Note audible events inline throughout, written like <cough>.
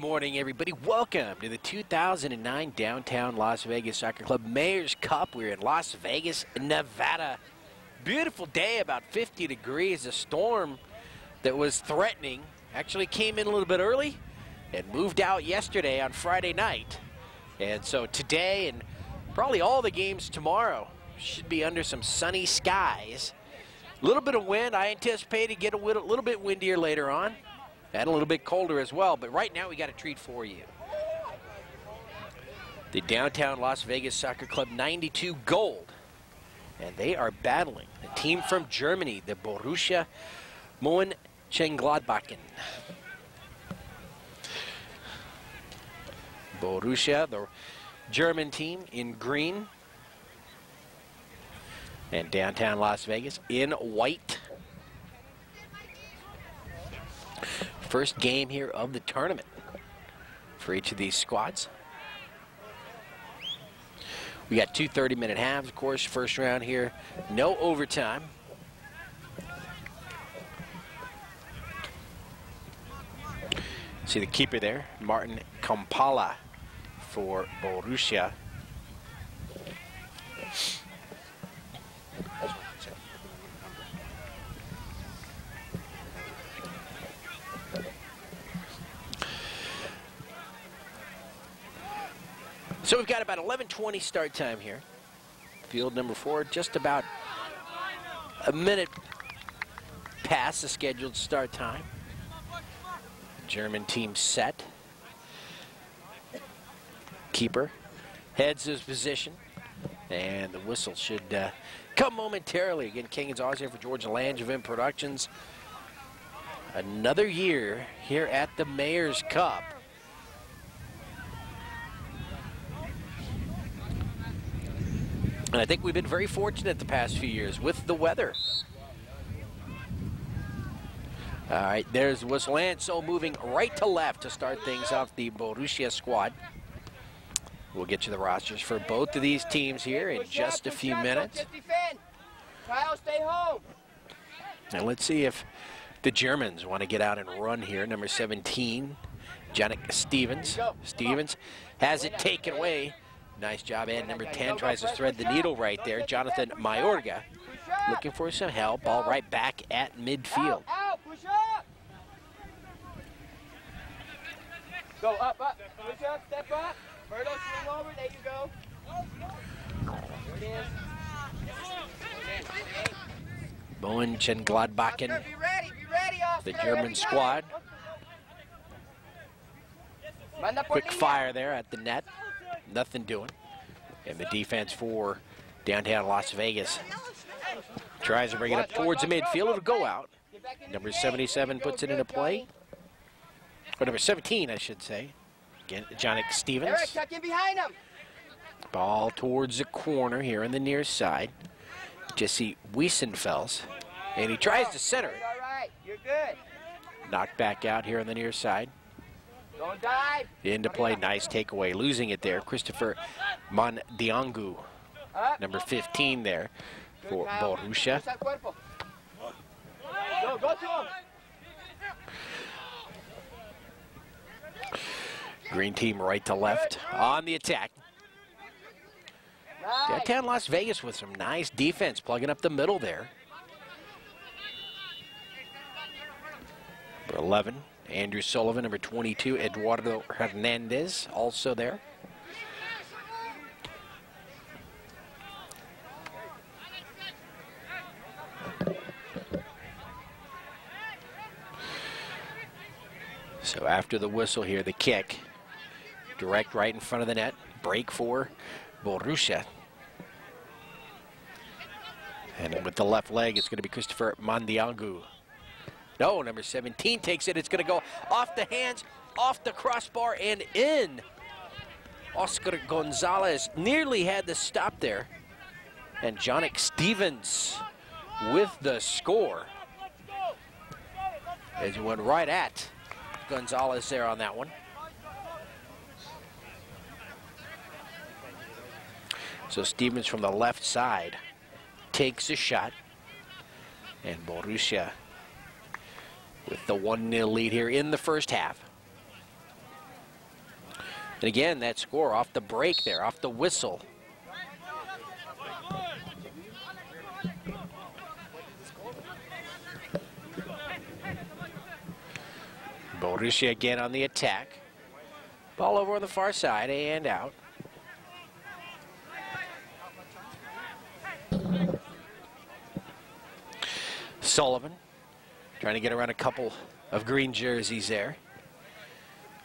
Morning, everybody. Welcome to the 2009 Downtown Las Vegas Soccer Club Mayor's Cup. We're in Las Vegas, Nevada. Beautiful day, about 50 degrees. A storm that was threatening actually came in a little bit early and moved out yesterday on Friday night. And so today and probably all the games tomorrow should be under some sunny skies. A little bit of wind. I anticipate to get a little bit windier later on. And a little bit colder as well, but right now we got a treat for you. The Downtown Las Vegas Soccer Club 92 Gold. And they are battling the team from Germany, the Borussia Mönchengladbach. Borussia, the German team in green. And downtown Las Vegas in white. First game here of the tournament for each of these squads. We got two 30-minute halves, of course, first round here. No overtime. See the keeper there, Martin Kampala for Borussia. So we've got about 11.20 start time here. Field number four, just about a minute past the scheduled start time. German team set. Keeper heads his position. And the whistle should uh, come momentarily. Again, King and Oz here for George Langevin Productions. Another year here at the Mayor's Cup. And I think we've been very fortunate the past few years with the weather. All right, there's whistle and so moving right to left to start things off the Borussia squad. We'll get you the rosters for both of these teams here in just a few minutes. Kyle, stay home. And let's see if the Germans want to get out and run here. Number 17, Janik Stevens. Stevens has it taken away. Nice job. And number 10 tries to thread the needle right there. Jonathan Mayorga looking for some help. Ball right back at midfield. Go up, up. Push up, step up. Birdo, swing over. There you go. There it is. Mönchengladbachen, Be ready, be ready, the German squad. Quick fire there at the net. Nothing doing. And the defense for downtown Las Vegas tries to bring it up towards the midfield. It'll go out. Get back in the Number 77 puts it into play. Johnny. Or number 17, I should say. Again, Eric, Stevens. tuck in behind him. Ball towards the corner here on the near side. Jesse Wiesenfels. And he tries to center it. All right, you're good. Knocked back out here on the near side. Into play, nice takeaway. Losing it there, Christopher Mandiangu, number 15 there for. Borussia. Green team right to left on the attack. Downtown Las Vegas with some nice defense, plugging up the middle there. Number 11, Andrew Sullivan. Number 22, Eduardo Hernandez, also there. So after the whistle here, the kick, direct right in front of the net, break for Borussia. And with the left leg, it's going to be Christopher Mandiangu. No, number 17 takes it. It's going to go off the hands, off the crossbar, and in. Oscar Gonzalez nearly had the stop there. And Jonik Stevens with the score. As he went right at Gonzalez there on that one. So Stevens from the left side takes a shot. And Borussia with the 1-0 lead here in the first half. And again, that score off the break there, off the whistle. Borussia again on the attack. Ball over on the far side and out. Sullivan trying to get around a couple of green jerseys there.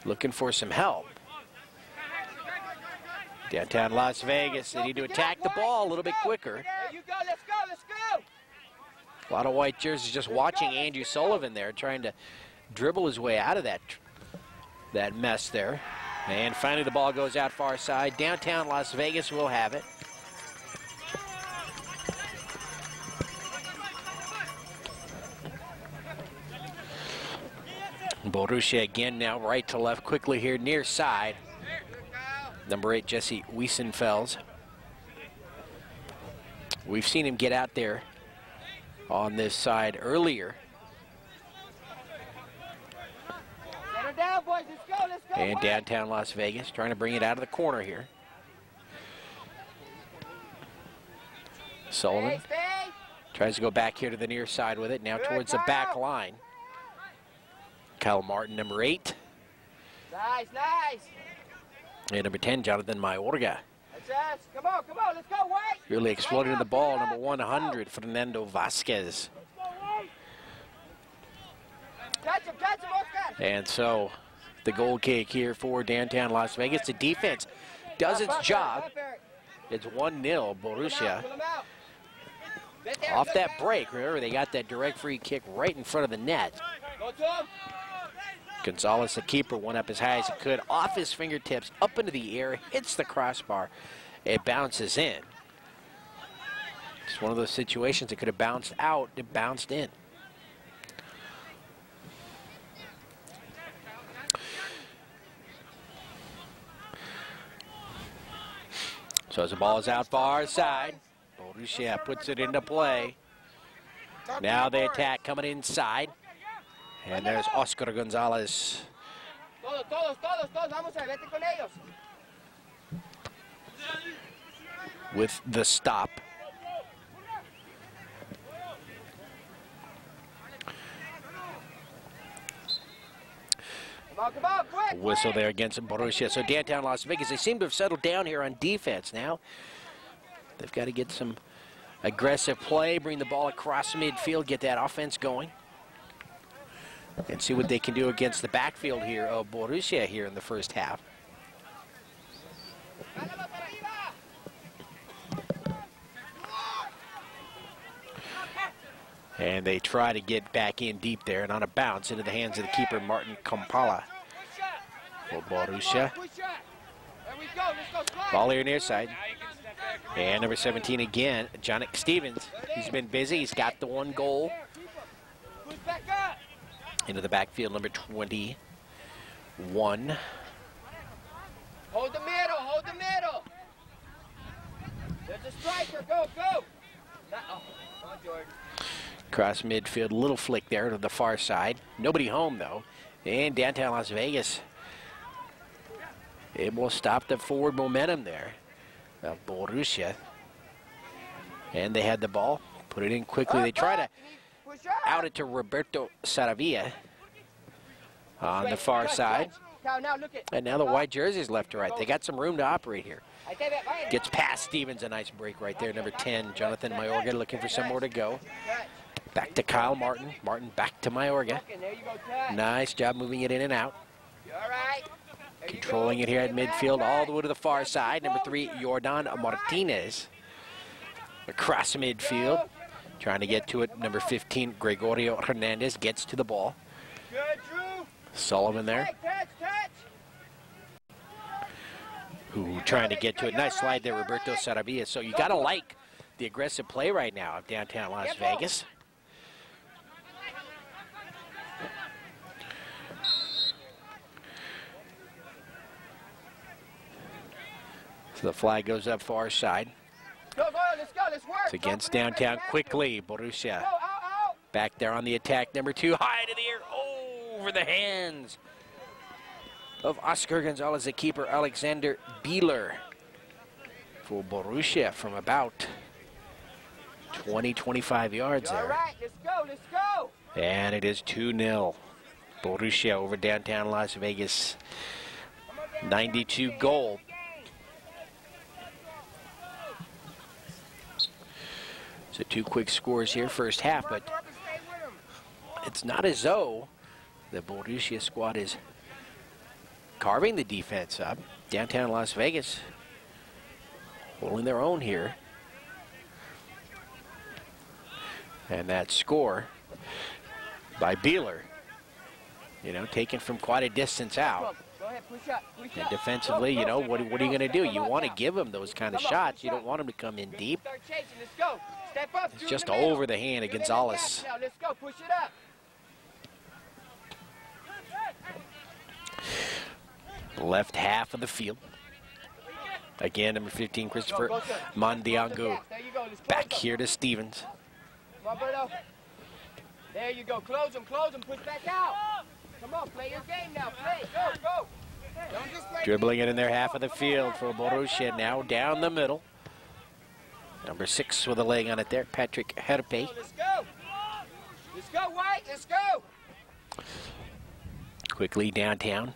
Looking for some help. Downtown Las Vegas, they need to attack the ball a little bit quicker. There you go, let's go, let's go. A lot of white jerseys just watching Andrew Sullivan there, trying to dribble his way out of that, that mess there. And finally the ball goes out far side. Downtown Las Vegas will have it. Borussia again now right to left quickly here near side. Number eight, Jesse Wiesenfels. We've seen him get out there on this side earlier. Down, boys, let's go, let's go. And downtown Las Vegas trying to bring it out of the corner here. Sullivan Stay, stay. tries to go back here to the near side with it. Now Good, towards the back line. Kyle Martin, number eight. Nice, nice. And number 10, Jonathan Mayorga. That's us. Come on, come on, let's go, White. Really exploding in the ball. Number go. 100, Fernando Vasquez. Touch him, touch him, Oscar. And so the goal kick here for downtown Las Vegas. The defense does its job. Eric, up, Eric. It's 1-0 Pull him out, Borussia. pull him out. Get there, Off that break, remember they got that direct free kick right in front of the net. Gonzalez, the keeper, went up as high as he could, off his fingertips, up into the air, hits the crossbar. It bounces in. It's one of those situations that could have bounced out, it bounced in. So as the ball is out far side, Borussia puts it into play. Now they attack coming inside. And there's Oscar Gonzalez. Todos, todos, todos, todos. Vamos a vete con ellos. with the stop. Come on, come on, quick. Whistle there against Borussia. So downtown Las Vegas, they seem to have settled down here on defense now. They've got to get some aggressive play, bring the ball across midfield, get that offense going. And see what they can do against the backfield here of Borussia here in the first half. And they try to get back in deep there and on a bounce into the hands of the keeper, Martin Kampala for Borussia. Ball here near side. And number 17 again, Jonik Stevens. He's been busy. He's got the one goal into the backfield, number 21. Hold the middle. Hold the middle. There's a striker. Go, go. That, oh, Jordan. Cross midfield, little flick there to the far side. Nobody home though. And downtown Las Vegas it will stop the forward momentum there of Borussia. And they had the ball, put it in quickly. They try to Out it to Roberto Saravia on the far side. touch. Kyle, now look at. And now the white jerseys left to right. They got some room to operate here. Ahí te ve, vaya. Gets past Stevens, a nice break right there. Number 10, Jonathan Mayorga looking for somewhere to go. Back to Kyle Martin. Martin back to Mayorga. Okay, there you go, touch. Nice job moving it in and out. You all right? There you Controlling it here at midfield all the way to the far side. Number three, Jordan Martinez. Across midfield. Trying to get to it. Number 15, Gregorio Hernandez gets to the ball. Good. Sullivan there. Touch. Who trying to get to it. Nice slide there, Roberto Sarabia. So you got to like the aggressive play right now of downtown Las Vegas. So the flag goes up far side. Go, go, let's go, let's. It's against downtown quickly. Borussia out, out. back there on the attack. Number two, high to the air, over the hands of Oscar Gonzalez, the keeper, Alexander Bieler for Borussia from about 20, 25 yards there. right, let's go, let's go. And it is 2-0. Borussia over downtown Las Vegas. 92 gold. So two quick scores here first half, but it's not as though the Borussia squad is carving the defense up. Downtown Las Vegas holding their own here. And that score by Beeler, you know, taken from quite a distance out. Go ahead, push up, push And defensively, Go, you know, what, what are you going to do? You want to give them those kind of on, shots. You don't want them to come in deep. Start chasing, let's go. Step up, It's just the over the hand of Gonzalez. gap Now, let's go, push it up. Left half of the field. Again, number 15, Christopher Go, go. Mandiangu. There you go, let's Back here to Stevens. On, There you go, close them, close them, push back out. Come on, play your game now, play, go, go. Don't just play Dribbling it in their half of the field for Borussia now down the middle. Number six with a leg on it there, Patrick Herpe. Let's go. Let's go, White, let's go. Quickly downtown.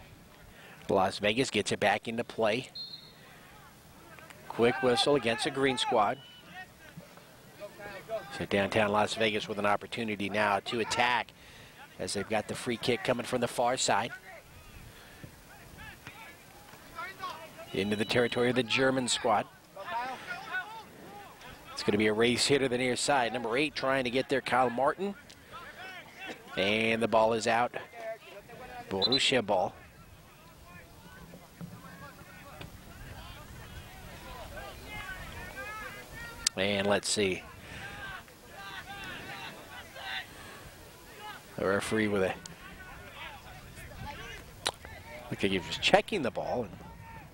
Las Vegas gets it back into play. Quick whistle against the green squad. So downtown Las Vegas with an opportunity now to attack as they've got the free kick coming from the far side. Into the territory of the German squad. It's going to be a race here to the near side. Number eight trying to get there, Kyle Martin. And the ball is out. Borussia ball. And let's see. The referee with a look like he was checking the ball and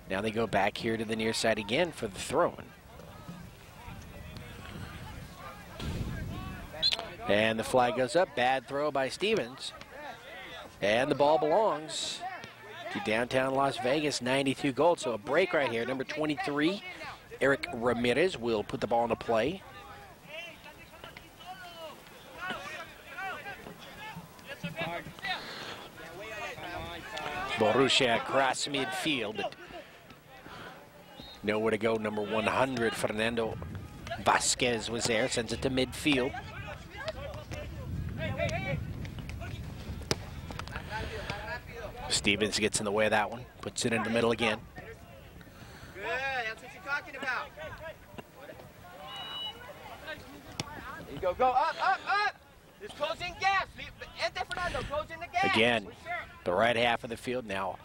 now they go back here to the near side again for the throw-in. And the flag goes up. Bad throw by Stevens. And the ball belongs to downtown Las Vegas, 92 gold. So a break right here. Number 23, Eric Ramirez will put the ball into play. Borussia across midfield. Nowhere to go. Number 100, Fernando Vasquez was there. Sends it to midfield. Stevens gets in the way of that one. Puts it in the middle again. Good, that's what you're talking about. There you go, go, up, up, up. Just close in Enter Fernando, close in the gas. Again, the right half of the field now.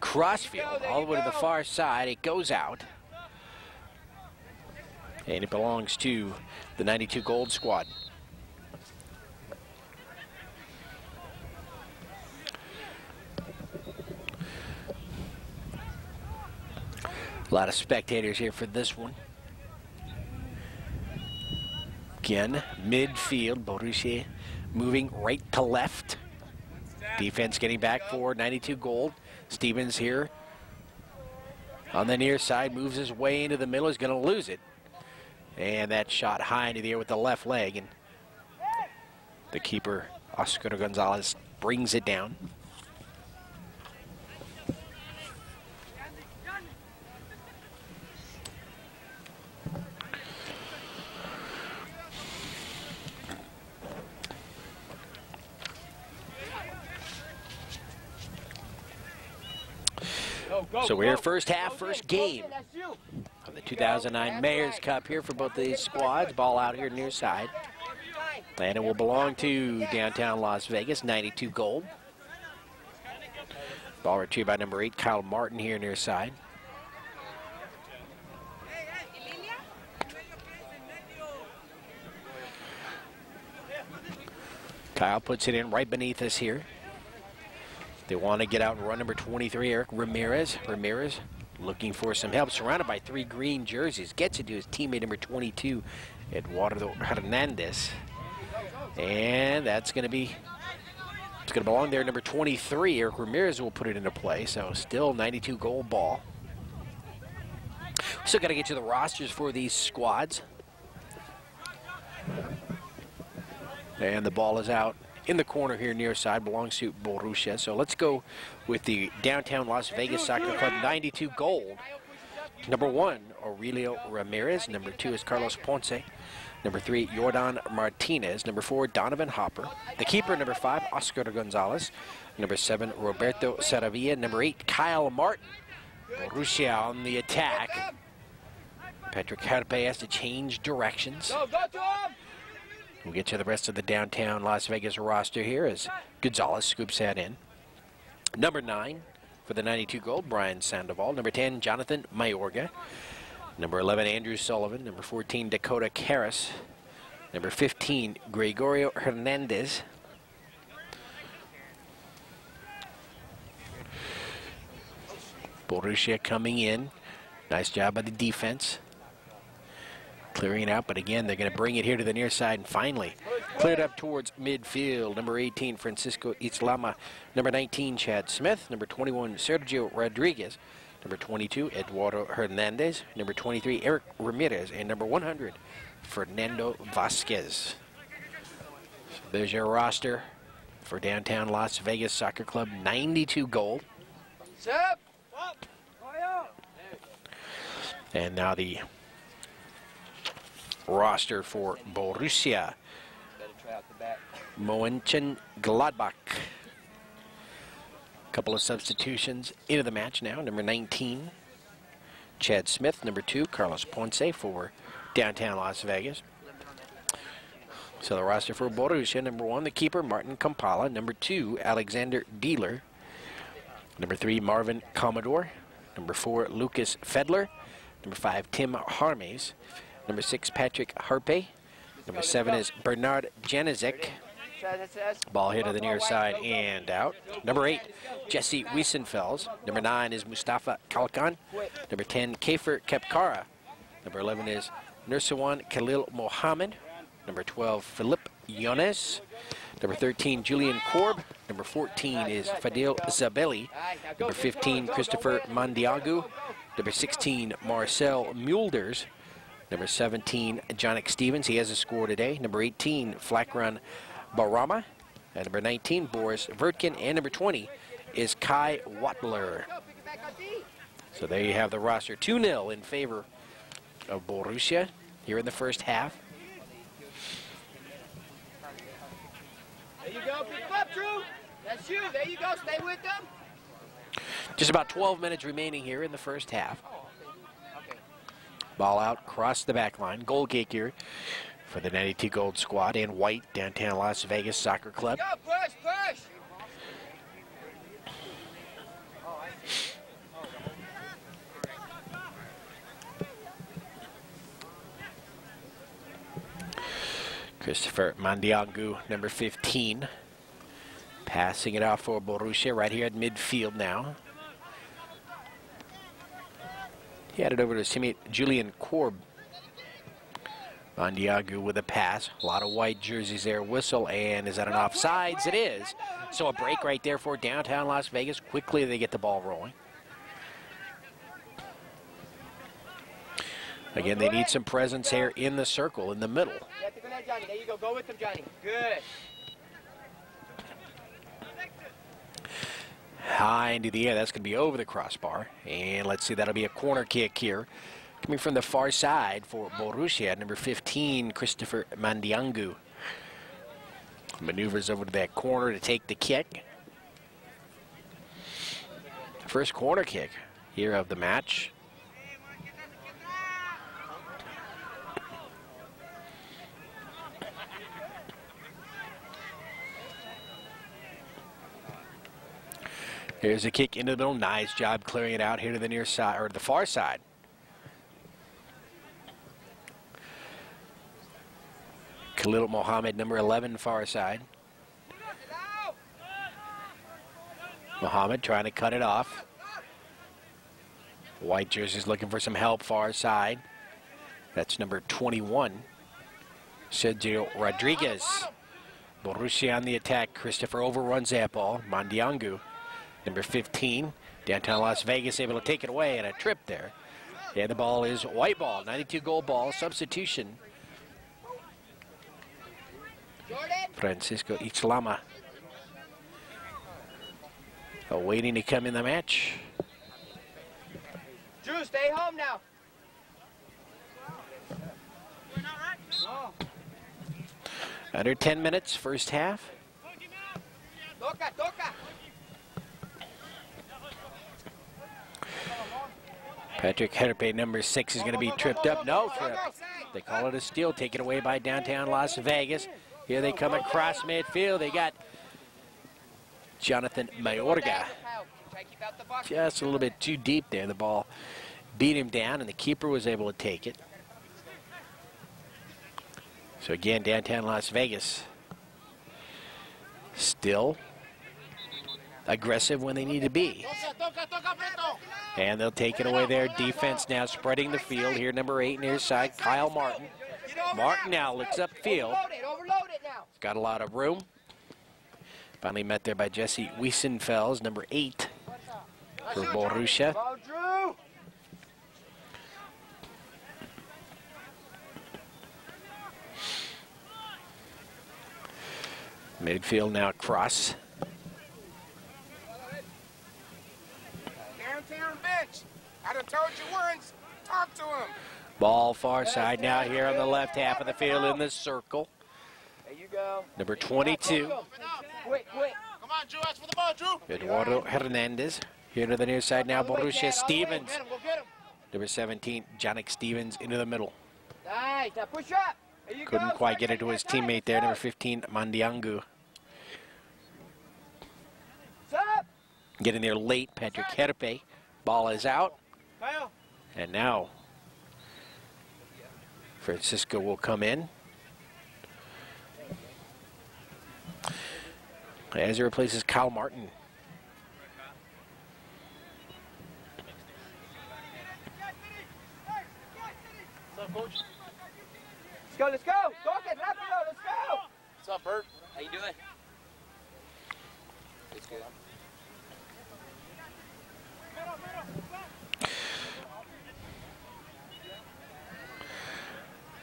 Crossfield, all the way to the far side. It goes out. And it belongs to the 92 Gold Squad. A lot of spectators here for this one. Again, midfield, Borussia moving right to left. Defense getting back for 92 gold. Stevens here on the near side moves his way into the middle. He's going to lose it. And that shot high into the air with the left leg. And the keeper, Oscar Gonzalez, brings it down. So we're here first half, first game. in, that's you. of the 2009 Mayor's Cup here for both these squads. Ball out here near side. And it will belong to downtown Las Vegas, 92 gold. Ball retrieved by number eight, Kyle Martin here near side. Kyle puts it in right beneath us here. They want to get out and run number 23, Eric Ramirez. Ramirez looking for some help, surrounded by three green jerseys. Gets it to his teammate number 22, Eduardo Hernandez. And that's going to be It's going to belong there. Number 23, Eric Ramirez will put it into play. So still 92 gold ball. Still got to get to the rosters for these squads. And the ball is out in the corner here near side, belongs to Borussia. So let's go with the downtown Las Vegas Soccer Club 92 gold. Number one, Aurelio Ramirez. Number two is Carlos Ponce. Number three, Jordan Martinez. Number four, Donovan Hopper. The keeper, number five, Oscar Gonzalez. Number seven, Roberto Saravia. Number eight, Kyle Martin. Borussia on the attack. Patrick Harpe has to change directions. Go, go! We'll get to the rest of the downtown Las Vegas roster here as Gonzalez scoops that in. Number nine for the 92 gold, Brian Sandoval. Number 10, Jonathan Mayorga. Number 11, Andrew Sullivan. Number 14, Dakota Karras. Number 15, Gregorio Hernandez. Borussia coming in. Nice job by the defense. Clearing it out, but again, they're going to bring it here to the near side and finally cleared up towards midfield. Number 18, Francisco Islama. Number 19, Chad Smith. Number 21, Sergio Rodriguez. Number 22, Eduardo Hernandez. Number 23, Eric Ramirez. And number 100, Fernando Vasquez. So there's your roster for downtown Las Vegas Soccer Club. 92 gold. And now the roster for Borussia. Moenchen Gladbach. Couple of substitutions into the match now. Number 19, Chad Smith. Number 2, Carlos Ponce for downtown Las Vegas. So the roster for Borussia, number 1, the keeper, Martin Kampala. Number 2, Alexander Beeler. Number 3, Marvin Commodore. Number 4, Lucas Fedler. Number 5, Tim Harmes. Number 6, Patrick Harpe. Number 7 is Bernard Janizek. Ball hit to the near side and out. Number eight, Jesse Wiesenfels. Number nine is Mustafa Kalkan. Number 10, Kafer Kepkara. Number 11 is Nursawan Khalil Mohammed. Number 12, Philip Yones. Number 13, Julian Korb. Number 14 is Fadil Zabelli. Number 15, Christopher Mandiangu. Number 16, Marcel Mulders. Number 17, Jonik Stevens. He has a score today. Number 18, Flakran Barama. And number 19, Boris Vertkin. And number 20 is Kai Wattler. Go, pick it back on D. So there you have the roster. 2-0 in favor of Borussia here in the first half. There you go, pick up, Drew. That's you. There you go. Stay with them. Just about 12 minutes remaining here in the first half. Ball out, cross the back line. Goal kick here for the 92 Gold Squad and White, downtown Las Vegas Soccer Club. Go, push, push. Christopher Mandiangu, number 15. Passing it off for Borussia right here at midfield now. He had it over to teammate Julian Korb. Mandiangu with a pass. A lot of white jerseys there. Whistle, and is that an offsides? It is. So a break right there for downtown Las Vegas. Quickly they get the ball rolling. Again, they need some presence here in the circle, in the middle. There you go. Go with them, Johnny. Good. High into the air. That's going to be over the crossbar. And let's see, that'll be a corner kick here. Coming from the far side for Borussia, number 15, Christopher Mandiangu. Maneuvers over to that corner to take the kick. First corner kick here of the match. Here's a kick into the middle. Nice job clearing it out here to the near side or the far side. Khalil Mohammed, number 11, far side. Mohammed trying to cut it off. White jerseys looking for some help far side. That's number 21, Sergio Rodriguez. Borussia on the attack. Christopher overruns that ball. Mandiangu, number 15, downtown Las Vegas, able to take it away and a trip there. And the ball is white ball, 92 gold ball, substitution. Francisco Ichlama. Waiting to come in the match. Drew, stay home now. Under 10 minutes, first half. Patrick Herpe, number six, is going to be tripped up. No trip. They call it a steal, taken away by downtown Las Vegas. Here they come across midfield. They got Jonathan Mayorga. Just a little bit too deep there. The ball beat him down, and the keeper was able to take it. So again, downtown Las Vegas still aggressive when they need to be. And they'll take it away there. Defense now spreading the field. Here, number eight near side, Kyle Martin. Martin now looks upfield. Got a lot of room. Finally met there by Jesse Wiesenfels, number eight for Borussia. Midfield now cross. Downtown bench. I done told you once. Talk to him. Ball far side now here on the left half of the field in the circle. There you go. Number 22, Quick, quick. Come on, Drew. Ask for the ball, Drew. Eduardo Hernandez. Here to the near side now, Borussia Stevens. Get him. Go get him. Number 17, Janik Stevens into the middle. Nice. Now push up. Couldn't go. quite get it to his teammate there, number 15, Mandiangu. Getting there late, Patrick Herpe. Ball is out. And now Francisco will come in. As he replaces Kyle Martin. Let's go, let's go. Toca, rápido, let's go. What's up, Bert? How you doing? It's good.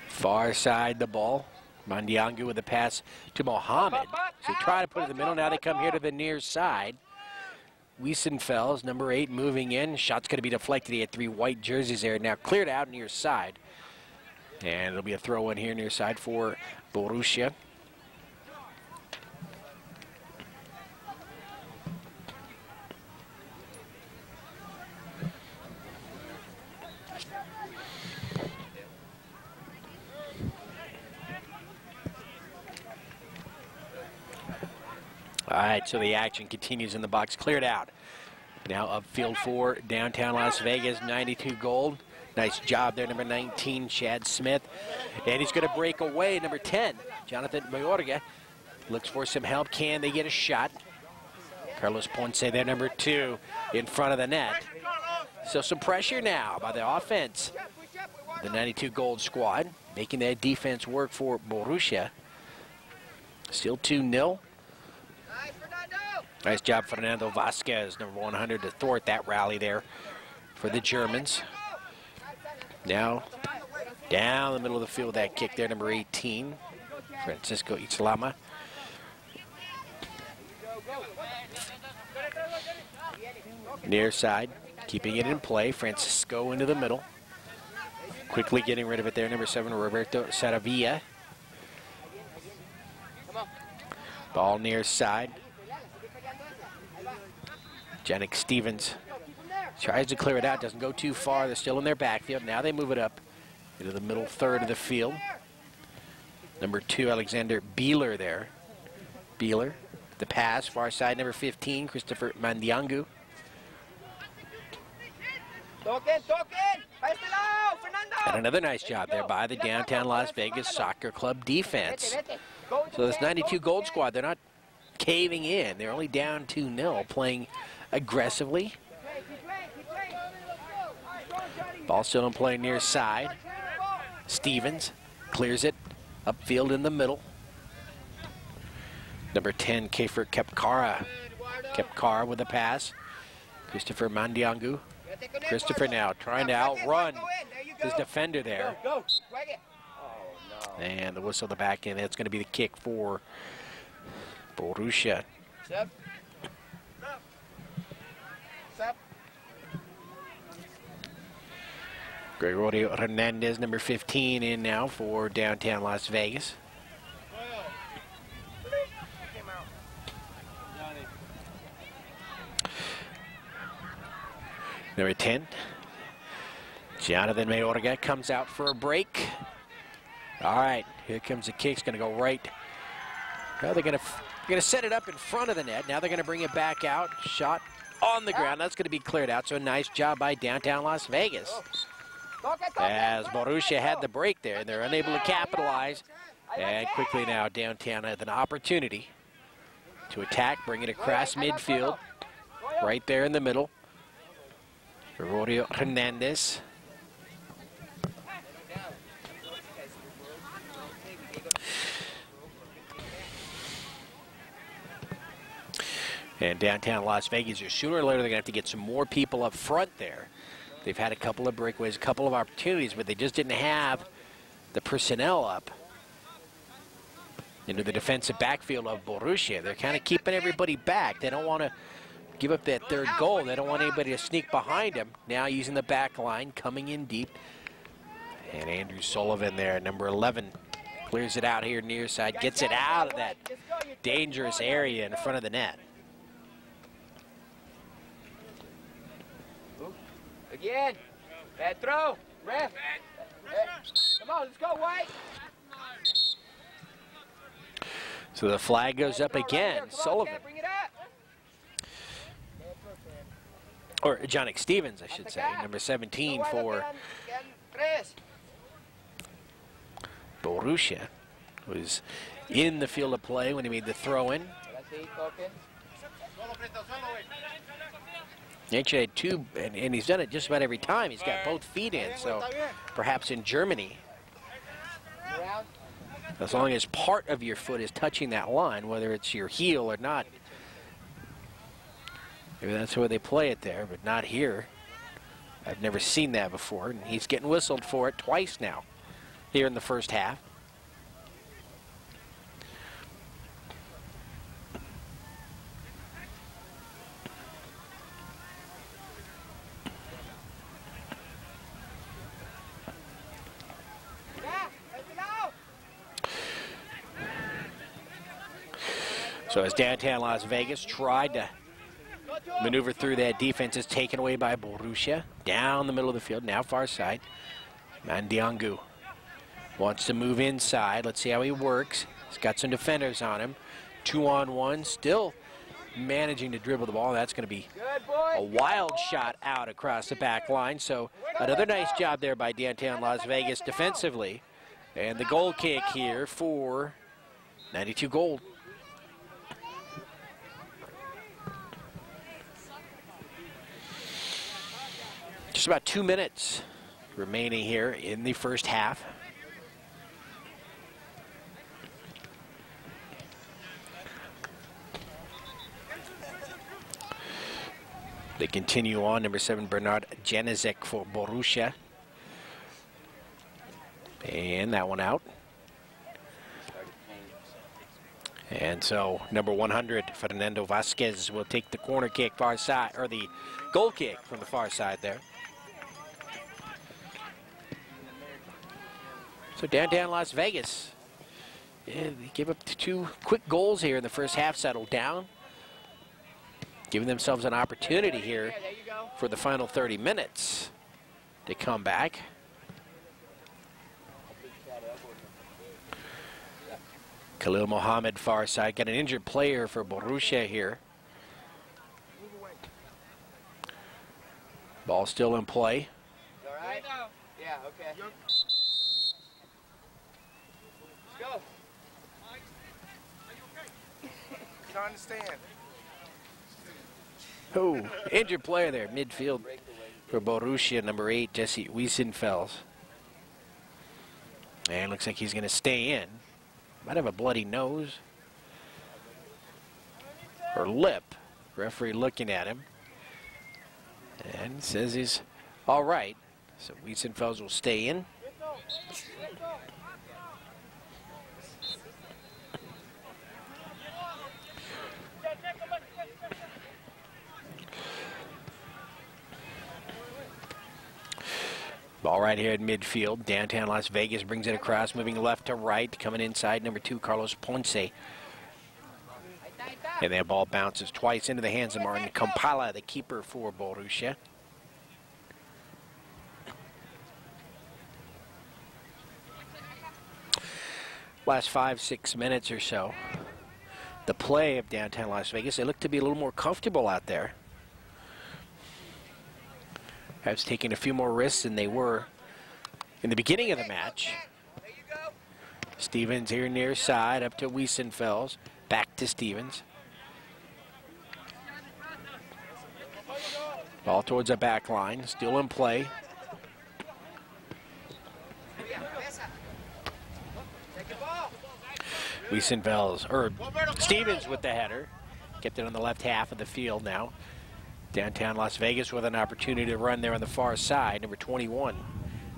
Far side the ball. Mandiangu with the pass to Mohammed. So try to put it in the middle. Now they come here to the near side. Wiesenfels, number eight, moving in. Shot's going to be deflected. He had three white jerseys there. Now cleared out near side. And it'll be a throw in here near side for Borussia. All right, so the action continues in the box. Cleared out. Now upfield for downtown Las Vegas, 92 gold. Nice job there, number 19, Chad Smith. And he's going to break away, number 10, Jonathan Mayorga. Looks for some help. Can they get a shot? Carlos Ponce there, number two, in front of the net. So some pressure now by the offense. The 92 gold squad making that defense work for Borussia. Still 2-0. Nice, job, Fernando Vasquez, number 100, to thwart that rally there for the Germans. Now, down the middle of the field, that kick there, number 18, Francisco Itzlama. Near side, keeping it in play, Francisco into the middle. Quickly getting rid of it there, number seven, Roberto Saravia. Ball near side. Janik Stevens tries to clear it out, doesn't go too far. They're still in their backfield. Now they move it up into the middle third of the field. Number two, Alexander Beeler there. Beeler, the pass, far side, number 15, Christopher Mandiangu. Toquen, toquen. A este lado, Fernando. And another nice job there by the downtown Las Vegas Soccer Club defense. Vete, vete. Go to So this 92 Gold squad, they're not caving in. They're only down 2-0, playing aggressively. Ball still in play near side. Stevens clears it upfield in the middle. Number 10, Kafer Kepkara. Kepkar with a pass. Christopher Mandiangu. Christopher now trying to outrun his defender there. And the whistle the back end. That's going to be the kick for Borussia. Gregorio Hernandez, number 15, in now for downtown Las Vegas. Number 10, Jonathan Mayorga comes out for a break. All right, here comes the kick. It's going to go right. Now they're going to going to set it up in front of the net. Now they're going to bring it back out. Shot on the ground. That's going to be cleared out. So a nice job by downtown Las Vegas. As Borussia had the break there, and they're unable to capitalize. And quickly now, downtown has an opportunity to attack, bring it across midfield, right there in the middle. Gregorio Hernandez. And downtown Las Vegas, or sooner or later, they're going to have to get some more people up front there. They've had a couple of breakaways, a couple of opportunities, but they just didn't have the personnel up into the defensive backfield of Borussia. They're kind of keeping everybody back. They don't want to give up that third goal. They don't want anybody to sneak behind them. Now using the back line, coming in deep. And Andrew Sullivan there, number 11, clears it out here near side, gets it out of that dangerous area in front of the net. Again. Bad throw. Ref. Come on, let's go, White. So the flag goes up again. there. Come on, Sullivan, Ken, Bring it up. or Jonik Stevens, I should say, number 17 for Borussia, was in the field of play when he made the throw in. Actually had two, and, and he's done it just about every time. He's got both feet in, so perhaps in Germany, as long as part of your foot is touching that line, whether it's your heel or not, maybe that's where they play it there, but not here. I've never seen that before, and he's getting whistled for it twice now here in the first half. So as downtown Las Vegas tried to maneuver through that defense is taken away by Borussia. Down the middle of the field, now far side. Mandiangu wants to move inside. Let's see how he works. He's got some defenders on him. Two on one, still managing to dribble the ball. That's going to be a wild shot out across the back line. So another nice job there by downtown Las Vegas defensively. And the goal kick here for 92 gold. Just about two minutes remaining here in the first half. They continue on. Number seven, Bernard Janizek for Borussia. And that one out. And so number 100, Fernando Vasquez will take the corner kick far side, or the goal kick from the far side there. So downtown Las Vegas, yeah, they give up two quick goals here in the first half, settled down, giving themselves an opportunity here There, there you go. for the final 30 minutes to come back. Khalil Mohammed far side. Got an injured player for Borussia here. Ball still in play. Right? Yeah, okay. Let's go. You don't understand. Oh, injured player there, midfield for Borussia, number eight, Jesse Wiesenfels. And looks like he's going to stay in. Might have a bloody nose. or lip. Referee looking at him and says he's all right. So Wiesenfels will stay in. Ball right here at midfield. Downtown Las Vegas brings it across, moving left to right, coming inside number two, Carlos Ponce. And that ball bounces twice into the hands of Martin Kampala, the keeper for Borussia. Last five, six minutes or so, the play of downtown Las Vegas, they look to be a little more comfortable out there. Perhaps taking a few more risks than they were in the beginning of the match. Stevens here near side, up to Wiesenfels, back to Stevens. Ball towards the back line, still in play. Wiesenfels, or Stevens with the header. Kept it on the left half of the field now. Downtown Las Vegas with an opportunity to run there on the far side. Number 21,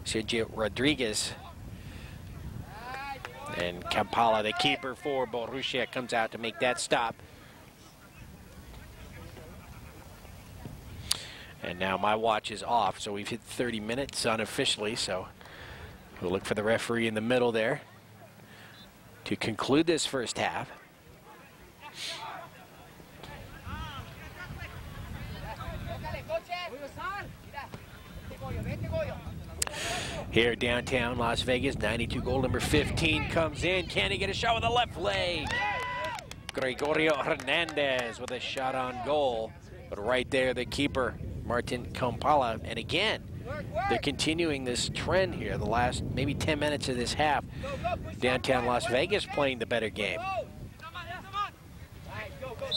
Sergio Rodriguez. And Kampala, the keeper for Borussia, comes out to make that stop. And now my watch is off, so we've hit 30 minutes unofficially, so we'll look for the referee in the middle there to conclude this first half. Here downtown Las Vegas, 92 gold number 15 comes in. Can he get a shot with the left leg? Gregorio Hernandez with a shot on goal. But right there, the keeper, Martin Kampala. And again, they're continuing this trend here, the last maybe 10 minutes of this half. Downtown Las Vegas playing the better game.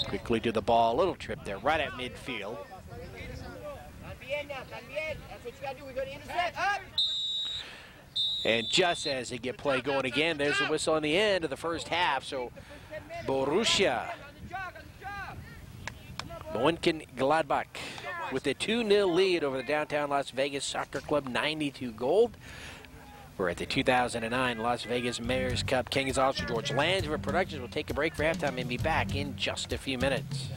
Quickly to the ball, a little trip there, right at midfield. And just as they get play going again, there's a whistle on the end of the first half. So Borussia, Mönchengladbach with a 2-0 lead over the downtown Las Vegas Soccer Club, 92 gold. We're at the 2009 Las Vegas Mayor's Cup. King is also George Langevin Productions. will take a break for halftime and be back in just a few minutes.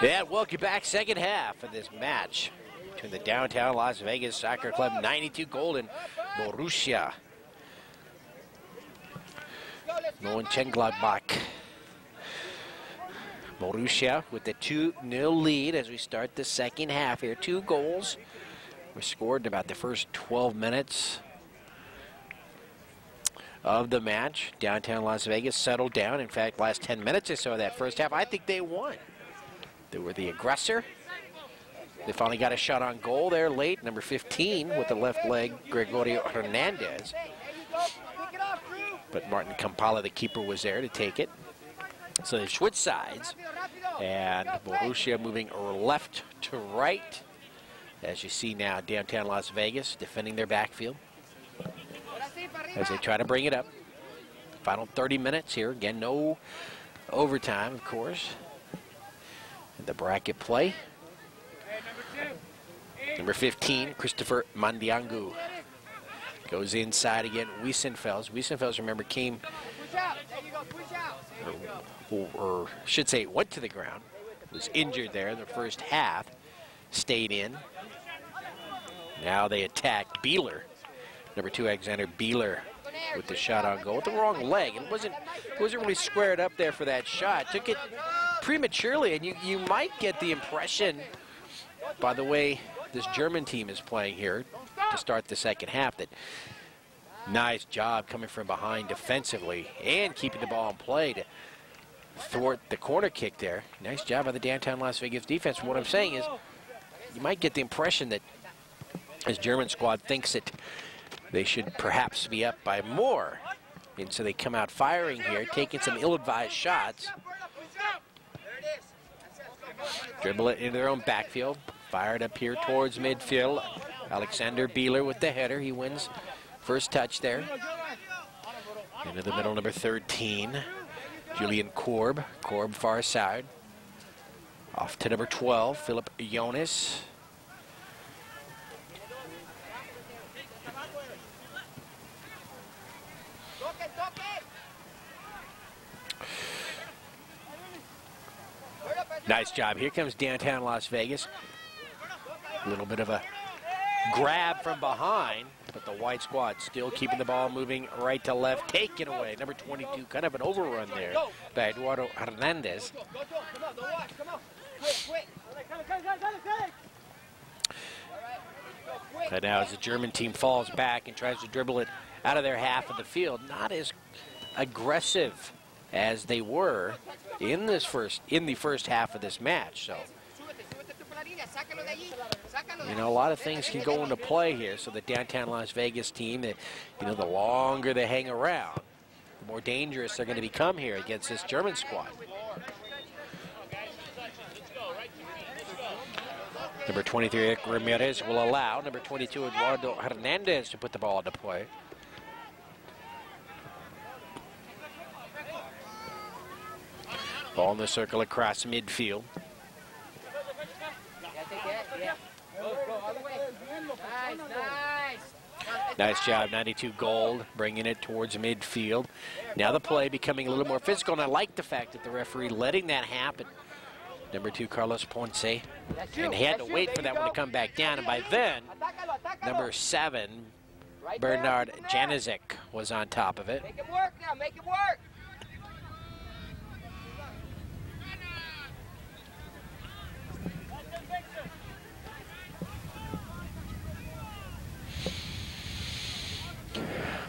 Yeah, welcome back. Second half of this match between the downtown Las Vegas Soccer Club 92 Golden Borussia. Mönchengladbach. Borussia with the 2-0 lead as we start the second half here. Two goals were scored in about the first 12 minutes of the match. Downtown Las Vegas settled down. In fact, last 10 minutes or so of that first half, I think they won. They were the aggressor. They finally got a shot on goal there late, number 15 with the left leg, Gregorio Hernandez. But Martin Kampala, the keeper, was there to take it. So they switch sides. And Borussia moving left to right. As you see now, downtown Las Vegas defending their backfield as they try to bring it up. Final 30 minutes here. Again, no overtime, of course. The bracket play. Number 15, Christopher Mandiangu. Goes inside again, Wiesenfels. Wiesenfels, remember, came, or, or, should say, went to the ground. Was injured there in the first half. Stayed in. Now they attack Beeler. Number two, Alexander Beeler with the shot on goal with the wrong leg. It wasn't it wasn't really squared up there for that shot. Took it prematurely, and you, you might get the impression by the way this German team is playing here to start the second half that nice job coming from behind defensively and keeping the ball in play to thwart the corner kick there. Nice job by the downtown Las Vegas defense. What I'm saying is you might get the impression that this German squad thinks that they should perhaps be up by more. And so they come out firing here, taking some ill-advised shots. Dribble it into their own backfield. Fired up here towards midfield. Alexander Beeler with the header. He wins first touch there. Into the middle, number 13. Julian Korb. Korb far side. Off to number 12, Philip Jonas. Nice job. Here comes downtown Las Vegas. A little bit of a grab from behind, but the white squad still keeping the ball moving right to left, taken away. Number 22, kind of an overrun there by Eduardo Hernandez. And now as the German team falls back and tries to dribble it out of their half of the field, not as aggressive as they were in this first in the first half of this match. So you know a lot of things can go into play here. So the downtown Las Vegas team, that you know, the longer they hang around, the more dangerous they're going to become here against this German squad. Number 23, Eric Ramirez, will allow number 22, Eduardo Hernandez, to put the ball into play. Ball in the circle across midfield. Nice job, 92 gold, bringing it towards midfield. Now the play becoming a little more physical, and I like the fact that the referee letting that happen. Number two, Carlos Ponce. And he had to wait for that one to come back down, and by then, number seven, Bernard Janizik was on top of it. Make it work now, make it work.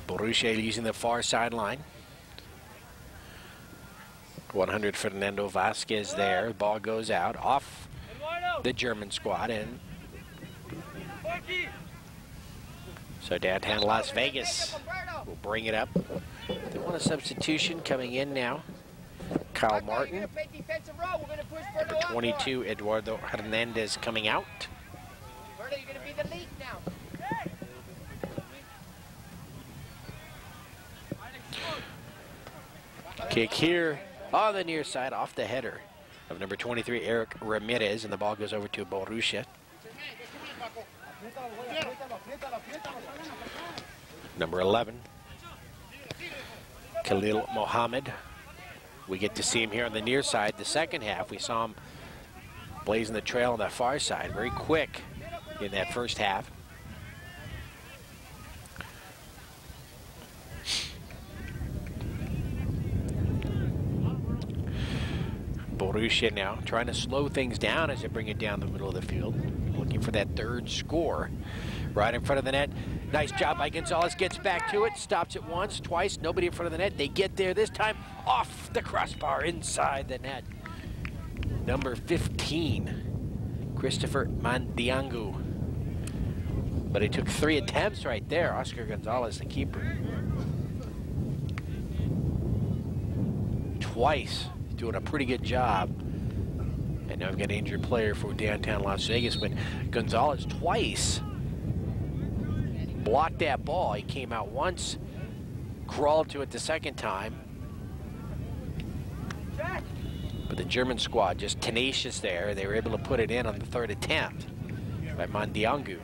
Borussia using the far sideline. 100 Fernando Vasquez there. Ball goes out off the German squad and so downtown Las Vegas will bring it up. They want a substitution coming in now. Kyle Martin. Number 22, Eduardo Hernandez coming out. Kick here on the near side off the header of number 23, Eric Ramirez, and the ball goes over to Borussia. Number 11, Khalil Mohammed. We get to see him here on the near side. The second half, we saw him blazing the trail on the far side, very quick in that first half. Borussia now trying to slow things down as they bring it down the middle of the field. Looking for that third score right in front of the net. Nice job by Gonzalez. Gets back to it. Stops it once, twice. Nobody in front of the net. They get there this time off the crossbar inside the net. Number 15, Christopher Mandiangu. But he took three attempts right there. Oscar Gonzalez, the keeper. twice. Doing a pretty good job. And now I've got an injured player for downtown Las Vegas, but Gonzalez twice blocked that ball. He came out once, crawled to it the second time. But the German squad just tenacious there. They were able to put it in on the third attempt by Mandiangu.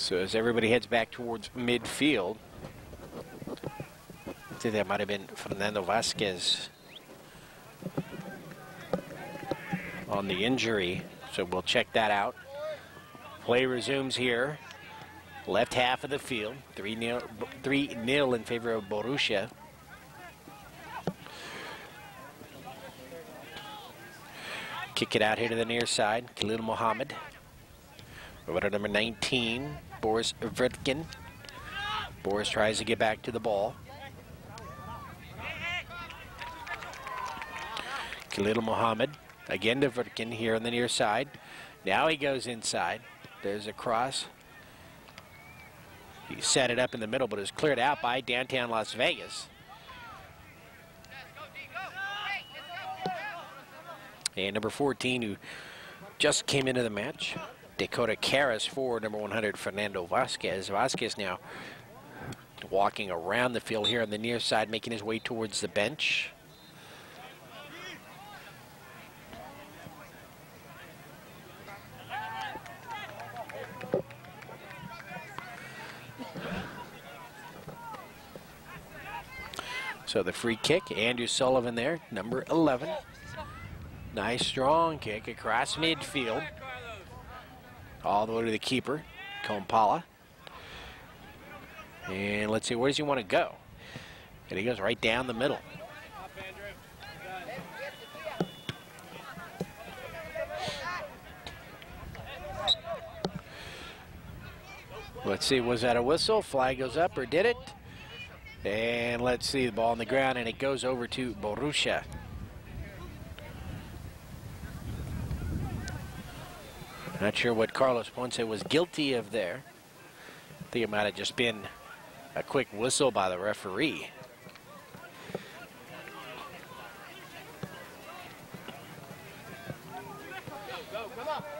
So as everybody heads back towards midfield, I think that might have been Fernando Vasquez on the injury. So we'll check that out. Play resumes here. Left half of the field. 3 nil, 3 nil in favor of Borussia. Kick it out here to the near side. Khalil Mohammed. To number 19, Boris Vertkin. Boris tries to get back to the ball. Khalil Mohammed. Again to Vertkin here on the near side. Now he goes inside. There's a cross. He set it up in the middle, but it was cleared out by downtown Las Vegas. And number 14, who just came into the match, Dakota Karras for number 100, Fernando Vasquez. Vasquez now walking around the field here on the near side, making his way towards the bench. So the free kick, Andrew Sullivan there, number 11. Nice strong kick across midfield. All the way to the keeper, Kampala. And let's see, where does he want to go? And he goes right down the middle. Let's see, was that a whistle? Flag goes up or did it? And let's see the ball on the ground and it goes over to Borussia. Not sure what Carlos Ponce was guilty of there. I think it might have just been a quick whistle by the referee.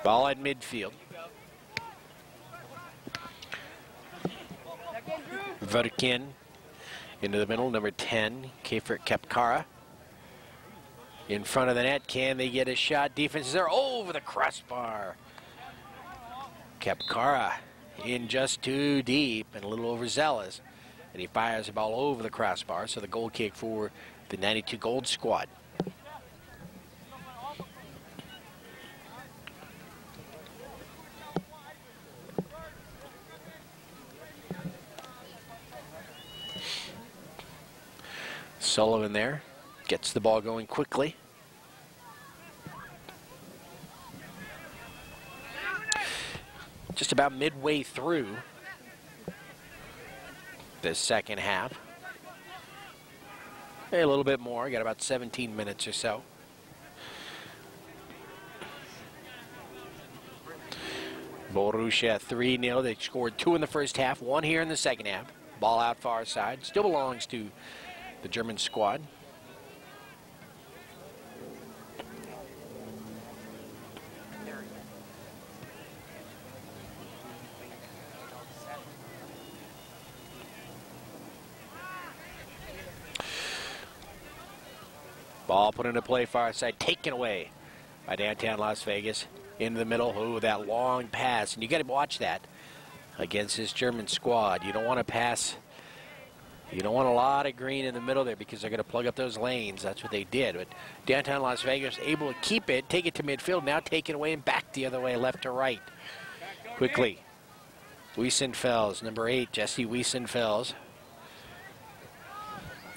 Ball at midfield. Vertkin into the middle, number 10, Kiefer Kepkara. In front of the net, can they get a shot? Defenses are over the crossbar. Kepkara in just too deep and a little overzealous. And he fires the ball over the crossbar, so the goal kick for the 92 Gold squad. Sullivan there gets the ball going quickly. Just about midway through the second half. A little bit more, got about 17 minutes or so. Borussia 3-0. They scored two in the first half, one here in the second half. Ball out far side. Still belongs to the German squad. Ball put into play far side, taken away by downtown Las Vegas. Into the middle, oh, that long pass. And you got to watch that against this German squad. You don't want to pass you don't want a lot of green in the middle there because they're going to plug up those lanes. That's what they did. But downtown Las Vegas able to keep it, take it to midfield, now take it away and back the other way, left to right. Quickly. Wiesenfels, number eight, Jesse Wiesenfels.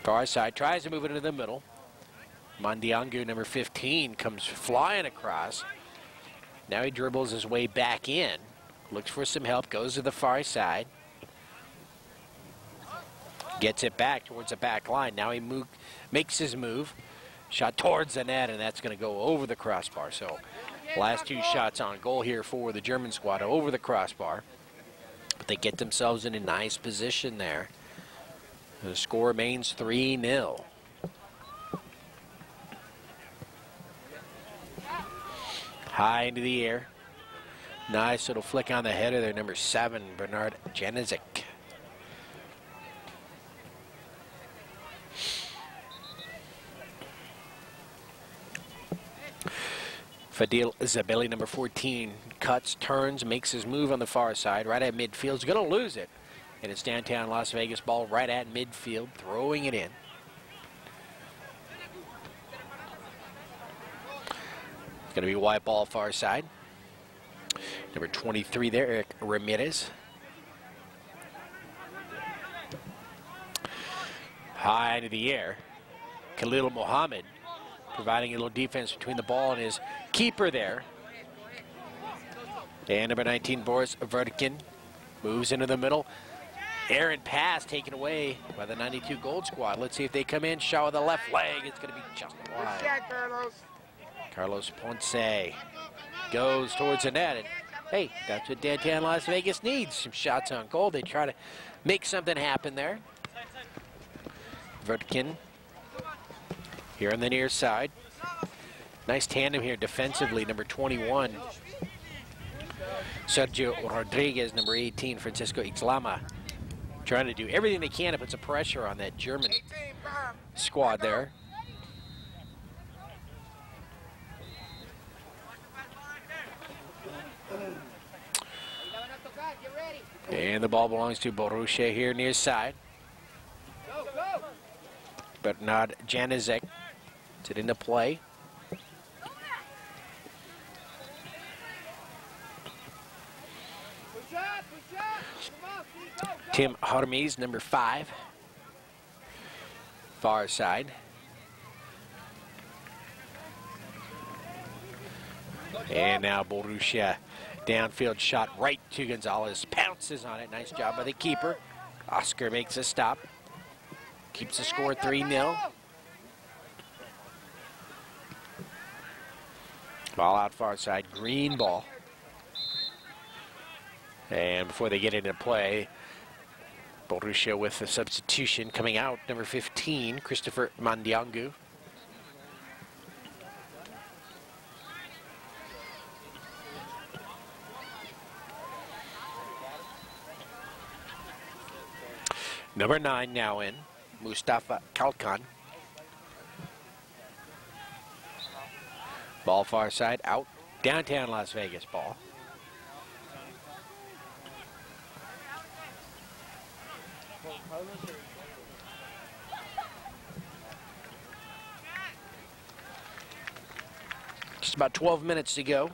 Far side, tries to move it into the middle. Mandiangu, number 15, comes flying across. Now he dribbles his way back in. Looks for some help, goes to the far side. Gets it back towards the back line. Now he move, makes his move. Shot towards the net, and that's going to go over the crossbar. So last two shots on goal here for the German squad over the crossbar. But they get themselves in a nice position there. The score remains 3 High into the air. Nice little flick on the header there, number seven, Bernard Janizik. Fadil Zabeli, number 14, cuts, turns, makes his move on the far side, right at midfield. He's going to lose it. And it's downtown Las Vegas ball right at midfield, throwing it in. It's going to be white ball far side. Number 23 there, Eric Ramirez. High into the air. Khalil Mohammed providing a little defense between the ball and his keeper there. And number 19, Boris Vertikin, moves into the middle. Errant pass taken away by the 92 Gold Squad. Let's see if they come in. Shot with the left leg. It's going to be just wide. Carlos Ponce goes towards the net. And, hey, that's what downtown Las Vegas needs. Some shots on goal. They try to make something happen there. Vertkin here on the near side. Nice tandem here defensively, number 21. Sergio Rodriguez, number 18, Francisco Ixlama. Trying to do everything they can to put some pressure on that German squad there. And the ball belongs to Borussia here near side. Bernard Janizek. It's it into play. Tim Harmes, number five. Far side. And now Borussia downfield shot right to Gonzalez. Pounces on it. Nice job by the keeper. Oscar makes a stop. Keeps the score 3 0. Ball out far side. Green ball. And before they get into play, Borussia with a substitution coming out, number 15, Christopher Mandiangu. Number nine now in, Mustafa Kalkan. Ball far side, out, downtown Las Vegas ball. Just about 12 minutes to go.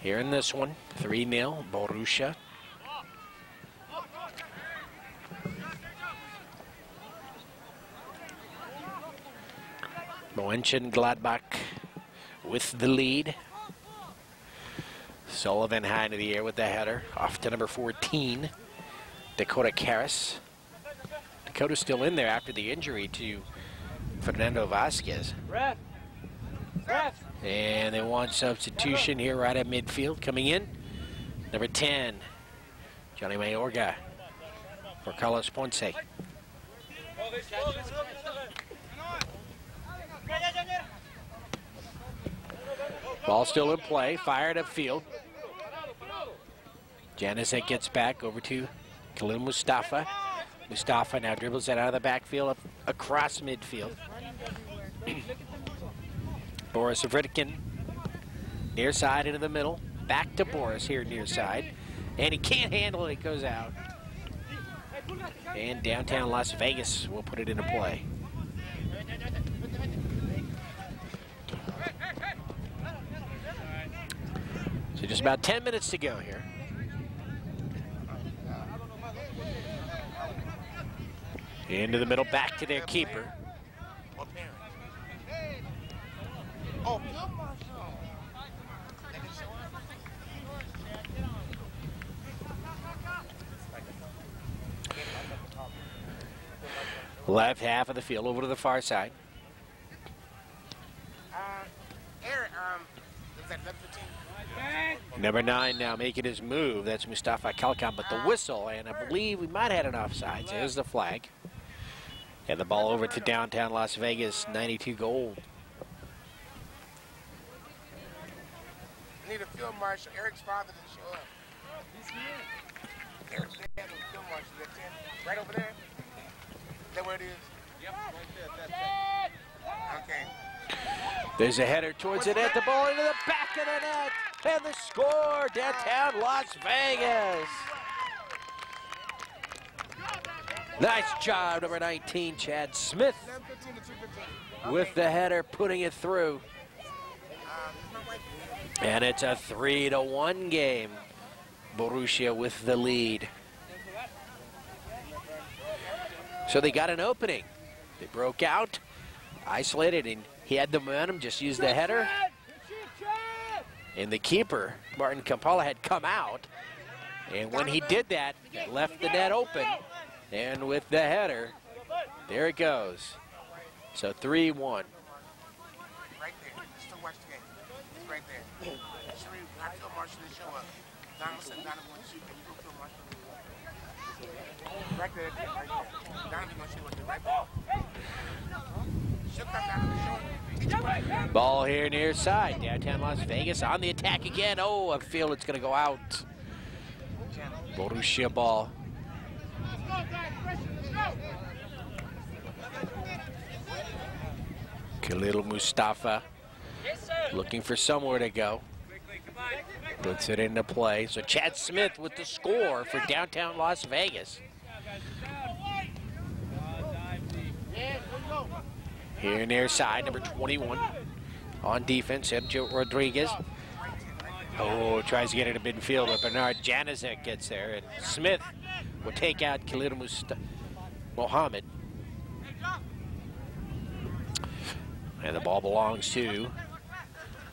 Here in this one, 3 0, Borussia. Gladbach with the lead. Sullivan high into the air with the header. Off to number 14, Dakota Karras. Dakota's still in there after the injury to Fernando Vasquez. Ref. Ref. And they want substitution here right at midfield. Coming in, number 10, Johnny Mayorga for Carlos Ponce. Ball still in play, fired upfield. Janicek gets back over to Khalil Mustafa. Mustafa now dribbles that out of the backfield up across midfield. <clears throat> Boris Vertkin, near side into the middle. Back to Boris here near side. And he can't handle it, it goes out. And downtown Las Vegas will put it into play. So just about 10 minutes to go here. Into the middle, back to their keeper. Left half of the field over to the far side. Uh, Eric, um, Number nine now making his move. That's Mustafa Kalkan, but the whistle, and I believe we might have had an offside. So here's the flag. And the ball over to downtown Las Vegas, 92 gold. I need a field marshal. Eric's father didn't show up. Eric's dad was a field marshal. That's it. Right over there. Is that where it is? Yep, right there. That's it. Okay. There's a header towards the net. The ball into the back of the net. And the score, downtown Las Vegas. Nice job, number 19, Chad Smith, 11 15 to 215. with the header, putting it through. And it's a three to one game. Borussia with the lead. So they got an opening. They broke out, isolated, and he had the momentum, just used the header. And the keeper, Martin Kampala, had come out. And when he did that, it left the net open. And with the header, there it goes. So 3 1. right there. Still watch the game. It's right there. Sheree, our field marshal didn't show up. Donovan said Donovan wants to shoot. Can you go field marshal? Right there, right there. Donovan gonna shoot it right there. She'll come down and show it. Get your right. Ball here near side. Downtown Las Vegas on the attack again. Oh, I feel it's going to go out. Borussia ball. Khalil Mustafa looking for somewhere to go. Puts it into play. So Chad Smith with the score for downtown Las Vegas. Here near side, number 21 on defense, Sergio Rodriguez. Oh, tries to get it to midfield, but Bernard Janizek gets there, and Smith will take out Khalid Musta- Mohammed. And the ball belongs to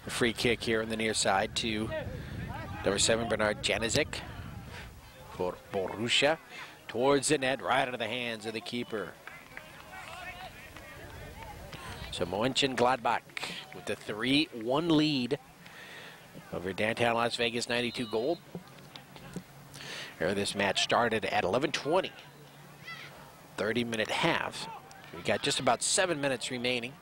a free kick here on the near side to number seven, Bernard Janizek for Borussia. Towards the net, right into the hands of the keeper. So Mönchengladbach with the 3-1 lead over downtown Las Vegas 92 gold. Here this match started at 11:20. 30 minute half. We got just about 7 minutes remaining.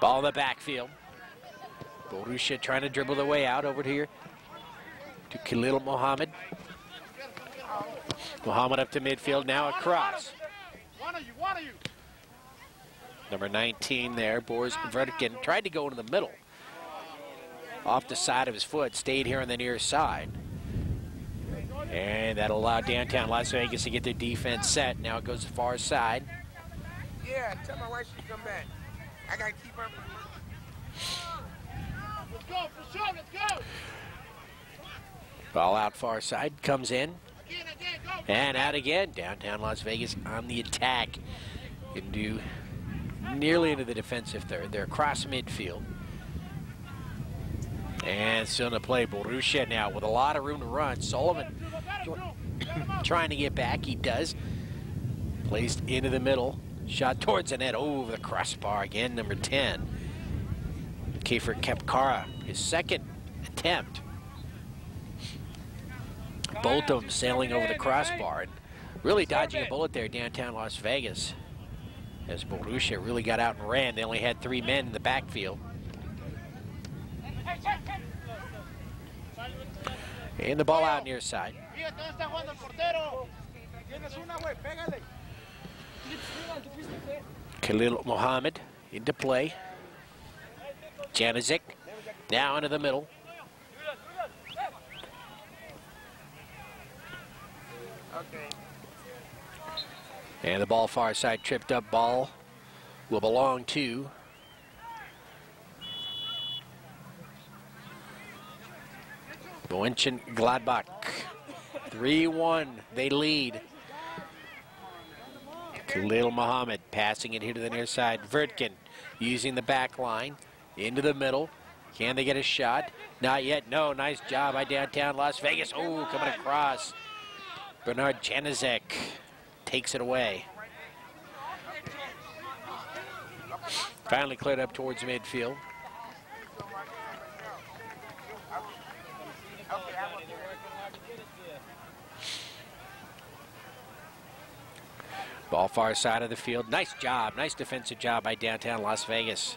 Ball in the backfield. Borussia trying to dribble their way out over here to Khalil Mohammed. Mohammed up to midfield, now across. Number 19 there, Boris Vertikin, tried to go into the middle. Off the side of his foot, stayed here on the near side. And that allowed downtown Las Vegas to get their defense set. Now it goes to far side. Yeah, tell my wife she come back. I gotta keep her. Let's go, for sure, let's go. Ball out far side, comes in. Again, again, go. And out again. Downtown Las Vegas on the attack. Can do nearly into the defensive third. They're across midfield. And still in the play. Borussia now with a lot of room to run. Sullivan <coughs> trying to get back. He does. Placed into the middle. Shot towards the net over the crossbar again. Number 10. Kiefer Kepkara. His second attempt. Both of them sailing over the crossbar. And really dodging a bullet there downtown Las Vegas. As Borussia really got out and ran. They only had three men in the backfield. And the ball out near side. Khalil Mohammed into play. Janizek now into the middle. And the ball far side tripped up ball will belong to Boenchen Gladbach. 3-1, they lead. Khalil Muhammad passing it here to the near side. Vertkin using the back line into the middle. Can they get a shot? Not yet. No. Nice job by downtown Las Vegas. Oh, coming across. Bernard Janizek takes it away. Finally cleared up towards midfield. Ball far side of the field. Nice job. Nice defensive job by downtown Las Vegas.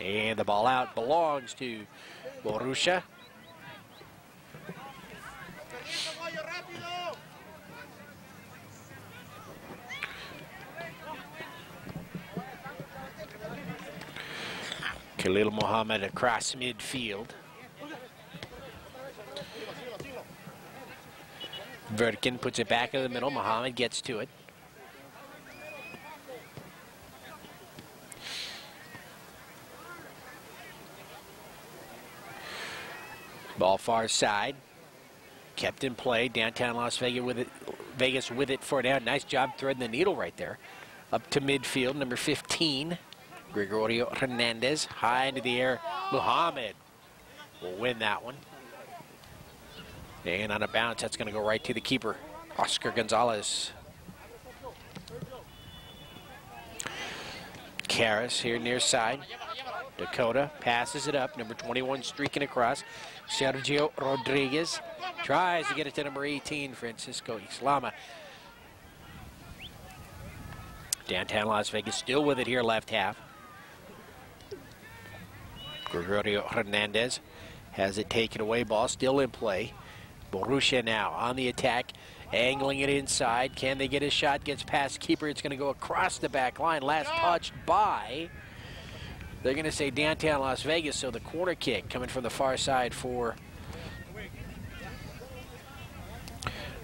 And the ball out belongs to Borussia. Khalil Mohammed across midfield. Vertkin puts it back in the middle. Mohammed gets to it. Ball far side. Kept in play. Downtown Las Vegas with it. Vegas with it for now. Nice job threading the needle right there. Up to midfield, number 15. Gregorio Hernandez. High into the air. Muhammad will win that one. And on a bounce, that's going to go right to the keeper, Oscar Gonzalez. Karras here near side. Dakota passes it up. Number 21 streaking across. Sergio Rodriguez tries to get it to number 18, Francisco Islama. Downtown Las Vegas still with it here, left half. Gregorio Hernandez has it taken away. Ball still in play. Borussia now on the attack, angling it inside. Can they get a shot? Gets past keeper. It's going to go across the back line. Last touched by they're going to say downtown Las Vegas, so the corner kick coming from the far side for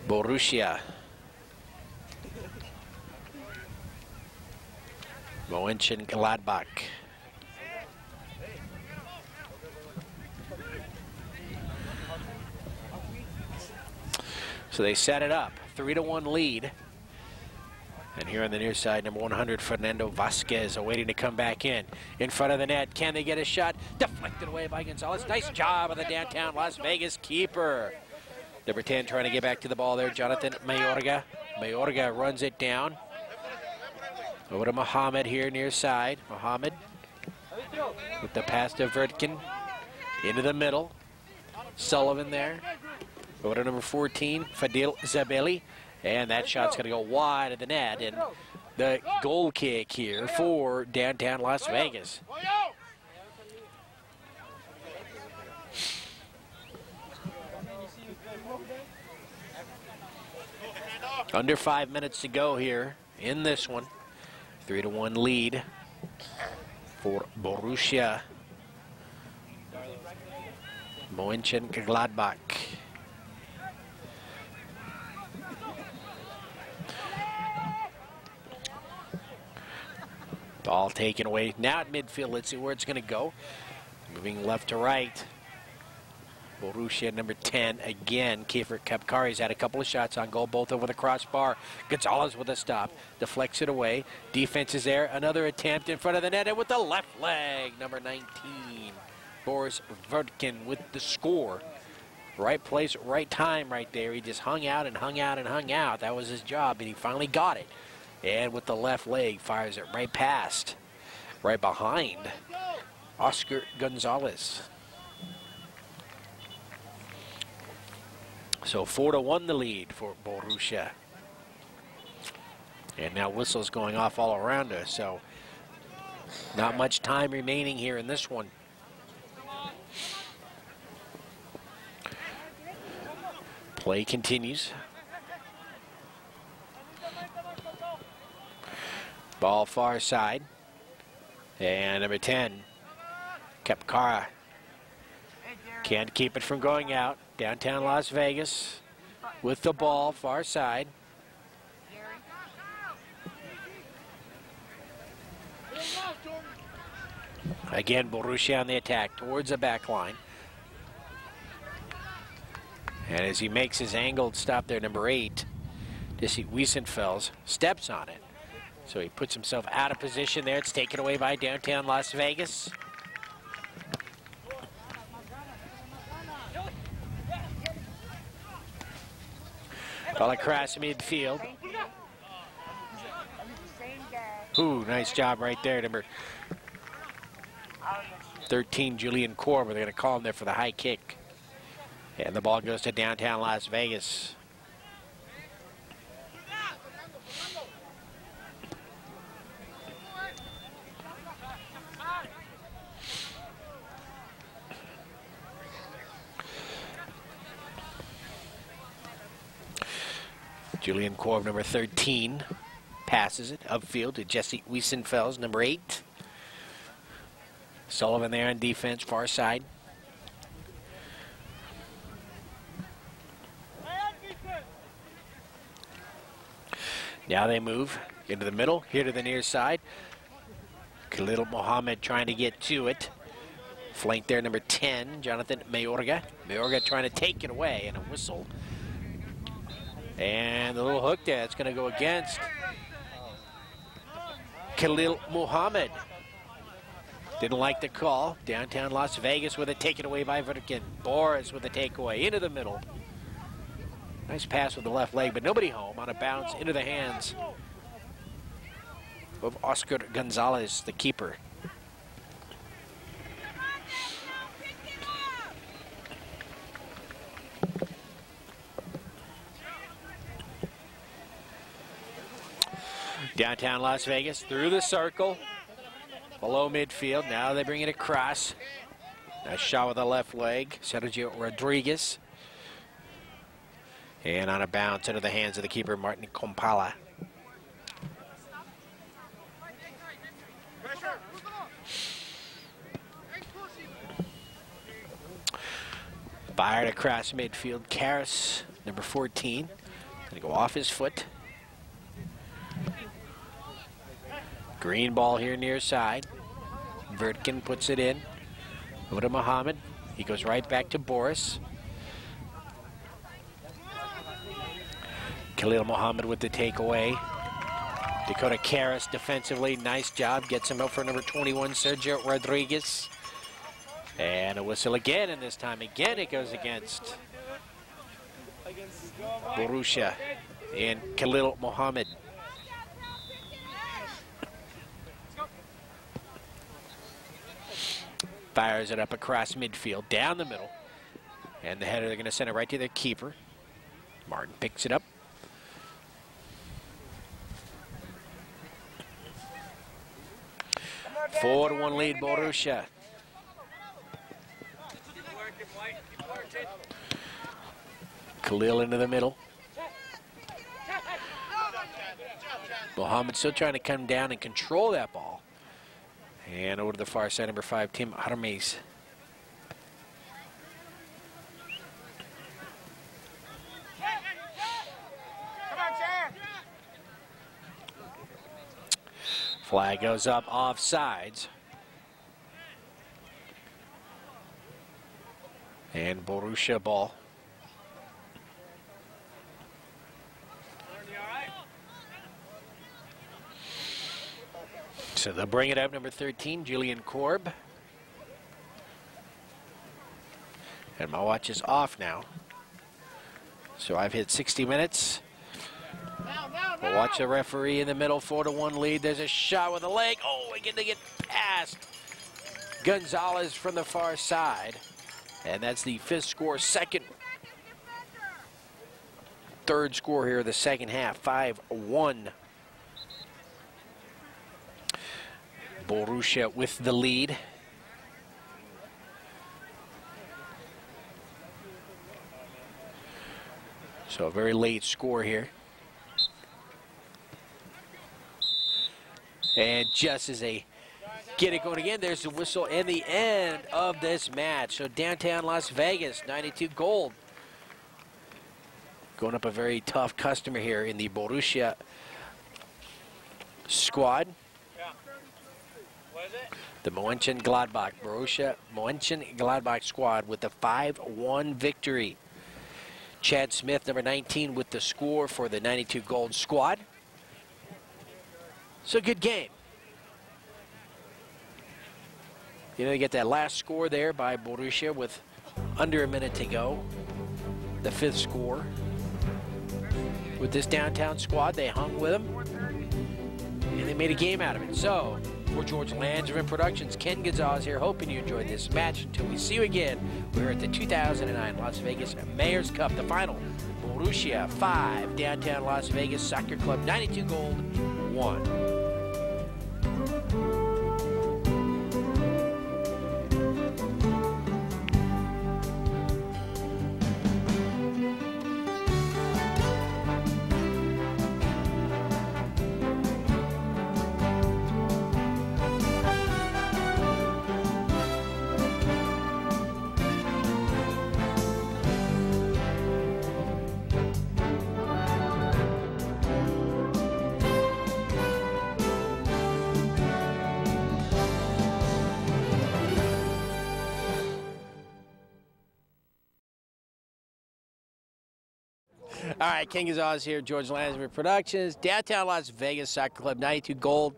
Borussia. Gladbach. So they set it up, three to one lead. And here on the near side, number 100, Fernando Vasquez, awaiting to come back in. In front of the net, can they get a shot? Deflected away by Gonzalez. Nice job of the downtown Las Vegas keeper. Number 10 trying to get back to the ball there, Jonathan Mayorga. Mayorga runs it down. Over to Mohammed here near side. Mohammed with the pass to Vertkin. Into the middle. Sullivan there. Over to number 14, Fadil Zabeli. And that shot's going to go wide of the net. And the goal kick here for downtown Las Vegas. Under five minutes to go here in this one. Three to one lead for Borussia Mönchengladbach. Ball taken away. Now at midfield, let's see where it's going to go. Moving left to right. Borussia number 10 again. Kiefer Kapkari's had a couple of shots on goal, both over the crossbar. Gonzalez with a stop. Deflects it away. Defense is there. Another attempt in front of the net and with the left leg. Number 19. Boris Vertkin with the score. Right place, right time right there. He just hung out and hung out and hung out. That was his job, and he finally got it. And with the left leg, fires it right past, right behind Oscar Gonzalez. So four to one the lead for Borussia. And now whistles going off all around us, so not much time remaining here in this one. Play continues. Ball far side. And number 10, Kapkara. Can't keep it from going out. Downtown Las Vegas with the ball far side. Again, Borussia on the attack towards the back line. And as he makes his angled stop there, number eight, Jesse Wiesenfels steps on it. So he puts himself out of position there. It's taken away by downtown Las Vegas. Ball across midfield. Ooh, nice job right there, number 13, Julian Korb. They're going to call him there for the high kick. And the ball goes to downtown Las Vegas. Julian Korb, number 13, passes it upfield to Jesse Wiesenfels, number 8. Sullivan there on defense, far side. Now they move into the middle, here to the near side. Khalil Mohammed trying to get to it. Flank there, number 10, Jonathan Mayorga. Mayorga trying to take it away, and a whistle. And the little hook there, it's going to go against Khalil Muhammad. Didn't like the call. Downtown Las Vegas with a taken away by Vertkin. Boris with a takeaway into the middle. Nice pass with the left leg, but nobody home on a bounce into the hands of Oscar Gonzalez, the keeper. Downtown Las Vegas through the circle, below midfield. Now they bring it across. Nice shot with the left leg. Sergio Rodriguez. And on a bounce into the hands of the keeper, Martin Kampala. Fired across midfield. Karras, number 14. Gonna go off his foot. Green ball here near side. Vertkin puts it in. Over to Muhammad. He goes right back to Boris. Khalil Muhammad with the takeaway. Dakota Karras defensively, nice job. Gets him out for number 21, Sergio Rodriguez. And a whistle again, and this time again it goes against Borussia and Khalil Muhammad. Fires it up across midfield, down the middle. And the header, they're going to send it right to their keeper. Martin picks it up. Four to one lead, Borussia. Khalil into the middle. Mohammed still trying to come down and control that ball. And over to the far side, number five, Tim Armes. Flag goes up off sides. And Borussia ball. So they'll bring it up, number 13, Julian Korb. And my watch is off now. So I've hit 60 minutes. We'll watch the referee in the middle, 4 to 1 lead. There's a shot with a leg. Oh, again to get past Gonzalez from the far side. And that's the fifth score, second, third score here, the second half, 5 1. Borussia with the lead. So a very late score here. And just as they get it going again, there's the whistle and the end of this match. So downtown Las Vegas, 92 gold. Going up a very tough customer here in the Borussia squad. The Mönchengladbach, Borussia Mönchengladbach squad with the 5-1 victory. Chad Smith, number 19, with the score for the 92 Gold squad. So good game. You know, you get that last score there by Borussia with under a minute to go. The fifth score. With this downtown squad, they hung with them. And they made a game out of it. So, for George Langevin Productions, Ken Gonzalez here, hoping you enjoyed this match. Until we see you again, we're at the 2009 Las Vegas Mayor's Cup, the final. Borussia 5, downtown Las Vegas Soccer Club 92 gold, 1. All right, King is Oz here, George Langevin Productions, downtown Las Vegas Soccer Club, 92 gold.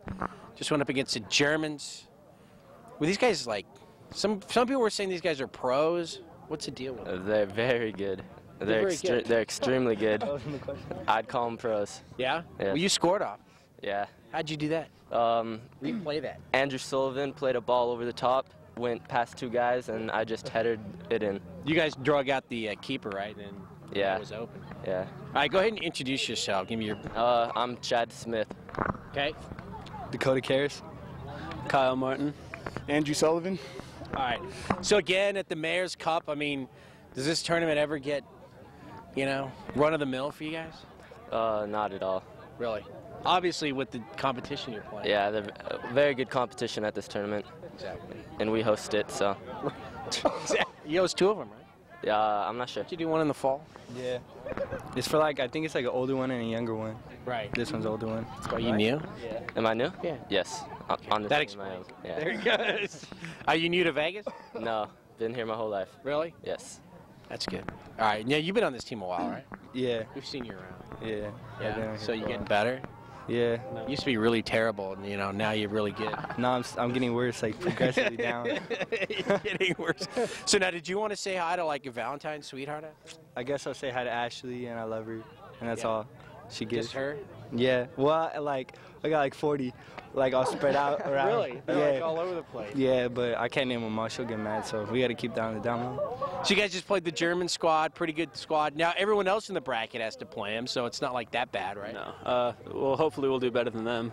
Just went up against the Germans. Were these guys like, some some people were saying these guys are pros. What's the deal with them? They're very good. They're, very extre- good. they're extremely good. <laughs> I'd call them pros. Yeah? Yeah. Well, you scored off. Yeah. How'd you do that? Um, Where play that? Andrew Sullivan played a ball over the top, went past two guys, and I just headed it in. You guys drug out the uh, keeper, right? And Yeah. it was open. Yeah. All right, go ahead and introduce yourself. Give me your. Uh, I'm Chad Smith. Okay. Dakota Karras. Kyle Martin. Andrew Sullivan. All right. So again, at the Mayor's Cup, I mean, does this tournament ever get, you know, run of the mill for you guys? Uh, not at all. Really? Obviously, with the competition you're playing. Yeah, they're uh, very good competition at this tournament, Exactly. and we host it. So, <laughs> you host two of them, right? Yeah, I'm not sure. Did you do one in the fall? Yeah. It's for like I think it's like an older one and a younger one. Right. This one's older one. Oh, you new? Yeah. Am I new? Yeah. Yes. On, on the That team I am. explains. Yeah. There he goes. <laughs> Are you new to Vegas? No, been here my whole life. Really? Yes. That's good. All right. Yeah, you've been on this team a while, right? Yeah. We've seen you around. Yeah. I've been on So you for a getting better? Yeah. Used to be really terrible, and you know now you're really good. No, I'm, I'm getting worse, like progressively <laughs> down. Getting worse. So now, did you want to say hi to like your Valentine's sweetheart? I guess I'll say hi to Ashley and I love her, and that's Yeah. all she gives. Just her? Yeah. Well, I, like I got like 40, like all spread out <laughs> around. Really? They're Yeah. like all over the place. Yeah, but I can't name them all. She'll get mad, so we got to keep down the down low. So you guys just played the German squad, pretty good squad. Now everyone else in the bracket has to play them, so it's not like that bad, right? No. Uh, well, hopefully we'll do better than them.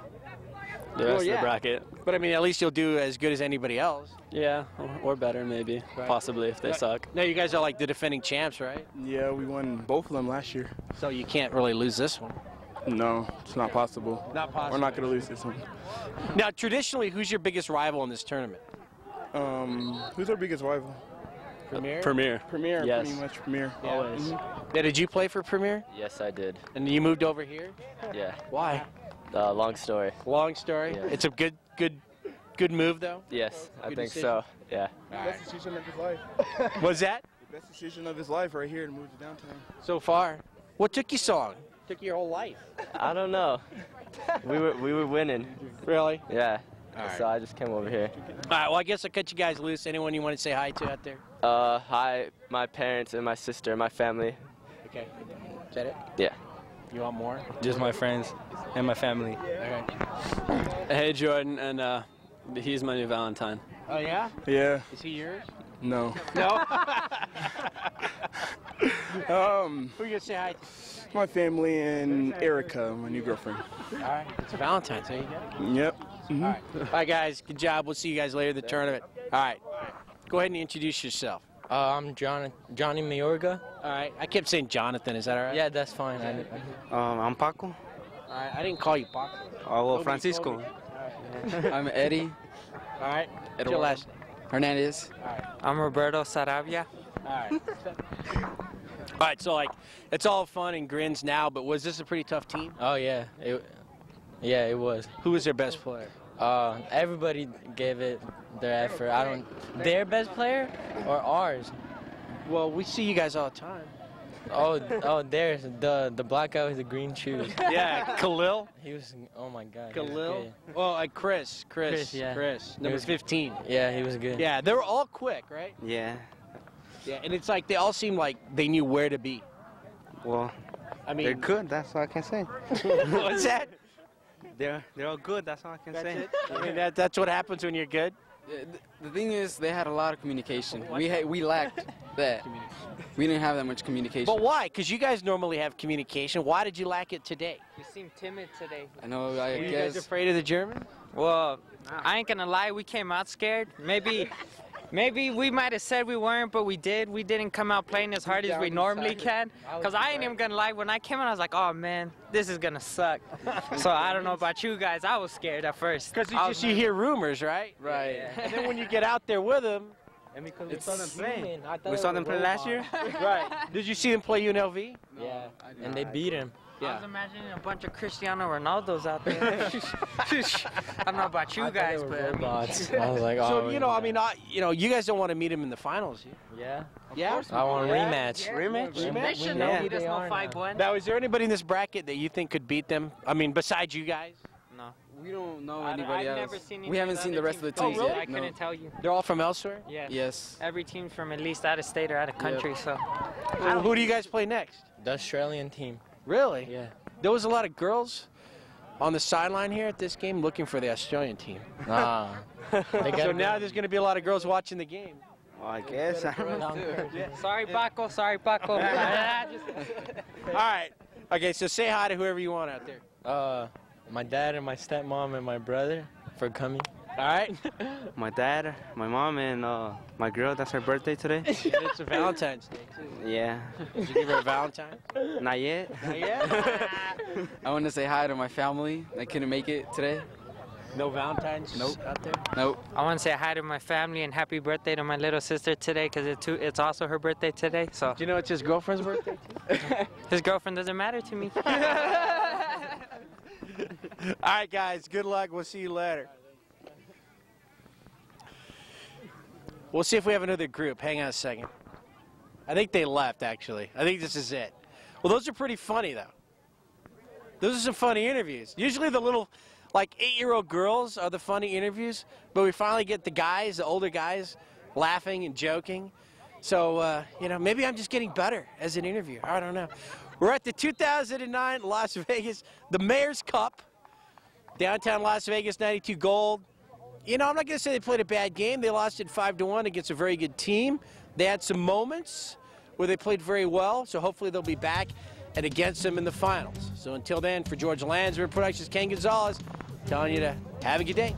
The Well, rest yeah. of the bracket. But I mean, at least you'll do as good as anybody else. Yeah, or, or better maybe, Right. possibly if they Right. suck. No, you guys are like the defending champs, right? Yeah, we won both of them last year. So you can't really lose this one. No, it's not possible. Not possible. We're not going to lose this one. Now, traditionally, who's your biggest rival in this tournament? Um, who's our biggest rival? Premier. Premier. Premier, Yes. pretty much Premier. Always. Now, did you play for Premier? Yes, I did. And you moved over here? <laughs> Yeah. Why? Uh, long story. Long story. Yeah. It's a good, good, good move, though. Yes, I think decision. so. Yeah. Best decision of his life. What's that? The <laughs> best decision of his life right here to move to downtown. So far. What took you so long? Took your whole life. I don't know. we were we were winning. Really? Yeah. All So I just came over here. All right. Well, I guess I'll cut you guys loose. Anyone you want to say hi to out there? Uh, hi, my parents and my sister, my family. Okay. Is that it? Yeah. You want more? Just my friends and my family. Okay. Hey Jordan, and uh, he's my new Valentine. Oh yeah? Yeah, Is he yours? no. No. <laughs> Um, Who you gonna say hi to? My family and Erica, my new girlfriend. All right. It's Valentine's. There you go. Yep. Mhm. All right. All right, guys. Good job. We'll see you guys later at the tournament. All right. Go ahead and introduce yourself. Uh, I'm John, Johnny Mayorga. All right. I kept saying Jonathan. Is that all right? Yeah, that's fine. I, Um, I'm Paco. All right. I didn't call you Paco. Oh, well, Francisco. Kobe. I'm Eddie All right. What's your Eduardo. last? Hernandez. All right. I'm Roberto Sarabia. All right. <laughs> all right. So like, it's all fun and grins now, but was this a pretty tough team? Oh yeah, it, yeah, it was. Who was their best player? Uh, everybody gave it their effort. I don't. Their best player or ours? Well, we see you guys all the time. Oh, oh, there's the the black guy with the green shoes. Yeah, Khalil. He was. Oh my God. Khalil. good. Oh, uh, Chris. Chris. Chris, yeah. Chris. Number was- 15. Yeah, he was good. Yeah, they were all quick, right? Yeah. Yeah, and it's like they all seemed like they knew where to be. Well, I mean, they're good. That's all I can say. <laughs> <laughs> what's that? They're they're all good. That's all I can That's say. it. I mean, that, that's what happens when you're good. The thing is, they had a lot of communication. We had, we lacked <laughs> that. We didn't have that much communication. But why? Because you guys normally have communication. Why did you lack it today? You seem timid today. I know. I Were you guys afraid of the German? Well, I ain't gonna lie, we came out scared. Maybe, maybe we might have said we weren't, but we did. We didn't come out playing as hard as we normally can. Cause I ain't even gonna lie, when I came out, I was like, oh man, this is gonna suck. <laughs> so I don't know about you guys, I was scared at first. Because you just you hear rumors, right? <laughs> Right. And then when you get out there with them, And because It's- we saw them play. I thought We saw them play last year. <laughs> right? Did you see them play UNLV? Yeah. And they beat him. I was imagining a bunch of Cristiano Ronaldos out there. I don't know about you I guys, they were but I mean, robots. <laughs> I was like, oh. So you know, I mean, I, you know, you guys don't want to meet him in the finals. You? Yeah. Yeah. I want a Yeah? rematch. Rematch? they should know know beat us they no are five now. one. Now, is there anybody in this bracket that you think could beat them? I mean, besides you guys? No. we don't know anybody I've else. never seen any we haven't seen the rest of the teams oh, teams play, yet. I couldn't tell you. They're all from elsewhere. Yeah. Yes. Every team from at least out of state or out of country, so. Well, who do you guys play next? The Australian team. Really? Yeah. There was a lot of girls on the sideline here at this game looking for the Australian team. Nah. <laughs> They so now there's going to be a lot of girls watching the game. Well, I guess. I don't know. <laughs> Sorry, Paco. Sorry, Paco. <laughs> All right. Okay, so say hi to whoever you want out there. Uh, my dad and my stepmom and my brother for coming. All right. <laughs> My dad, my mom, and uh, my girl. That's her birthday today. <laughs> it's a Valentine's Day. too. yeah. Did you give her a Valentine? Not yet. yeah. <laughs> I want to say hi to my family. I couldn't make it today. No Valentines Nope. out there? Nope. I want to say hi to my family and happy birthday to my little sister today because it too, it's also her birthday today. So Do you know it's his girlfriend's birthday? his girlfriend doesn't matter to me. All right, guys. Good luck. We'll see you later. We'll see if we have another group. Hang on a second. I think they left, actually. I think this is it. Well, those are pretty funny, though. Those are some funny interviews. Usually the little, like, eight-year-old girls are the funny interviews, but we finally get the guys, the older guys, laughing and joking. So, uh, you know, maybe I'm just getting better as an interviewer. I don't know. We're at the 2009 Las Vegas, the Mayor's Cup, downtown Las Vegas, 92 Gold. You know, I'm not going to say they played a bad game. They lost it 5 to 1 against a very good team. They had some moments where they played very well, so hopefully they'll be back and against them in the finals. So until then, for George Langevin, Productions, Ken Gonzalez, telling you to have a good day.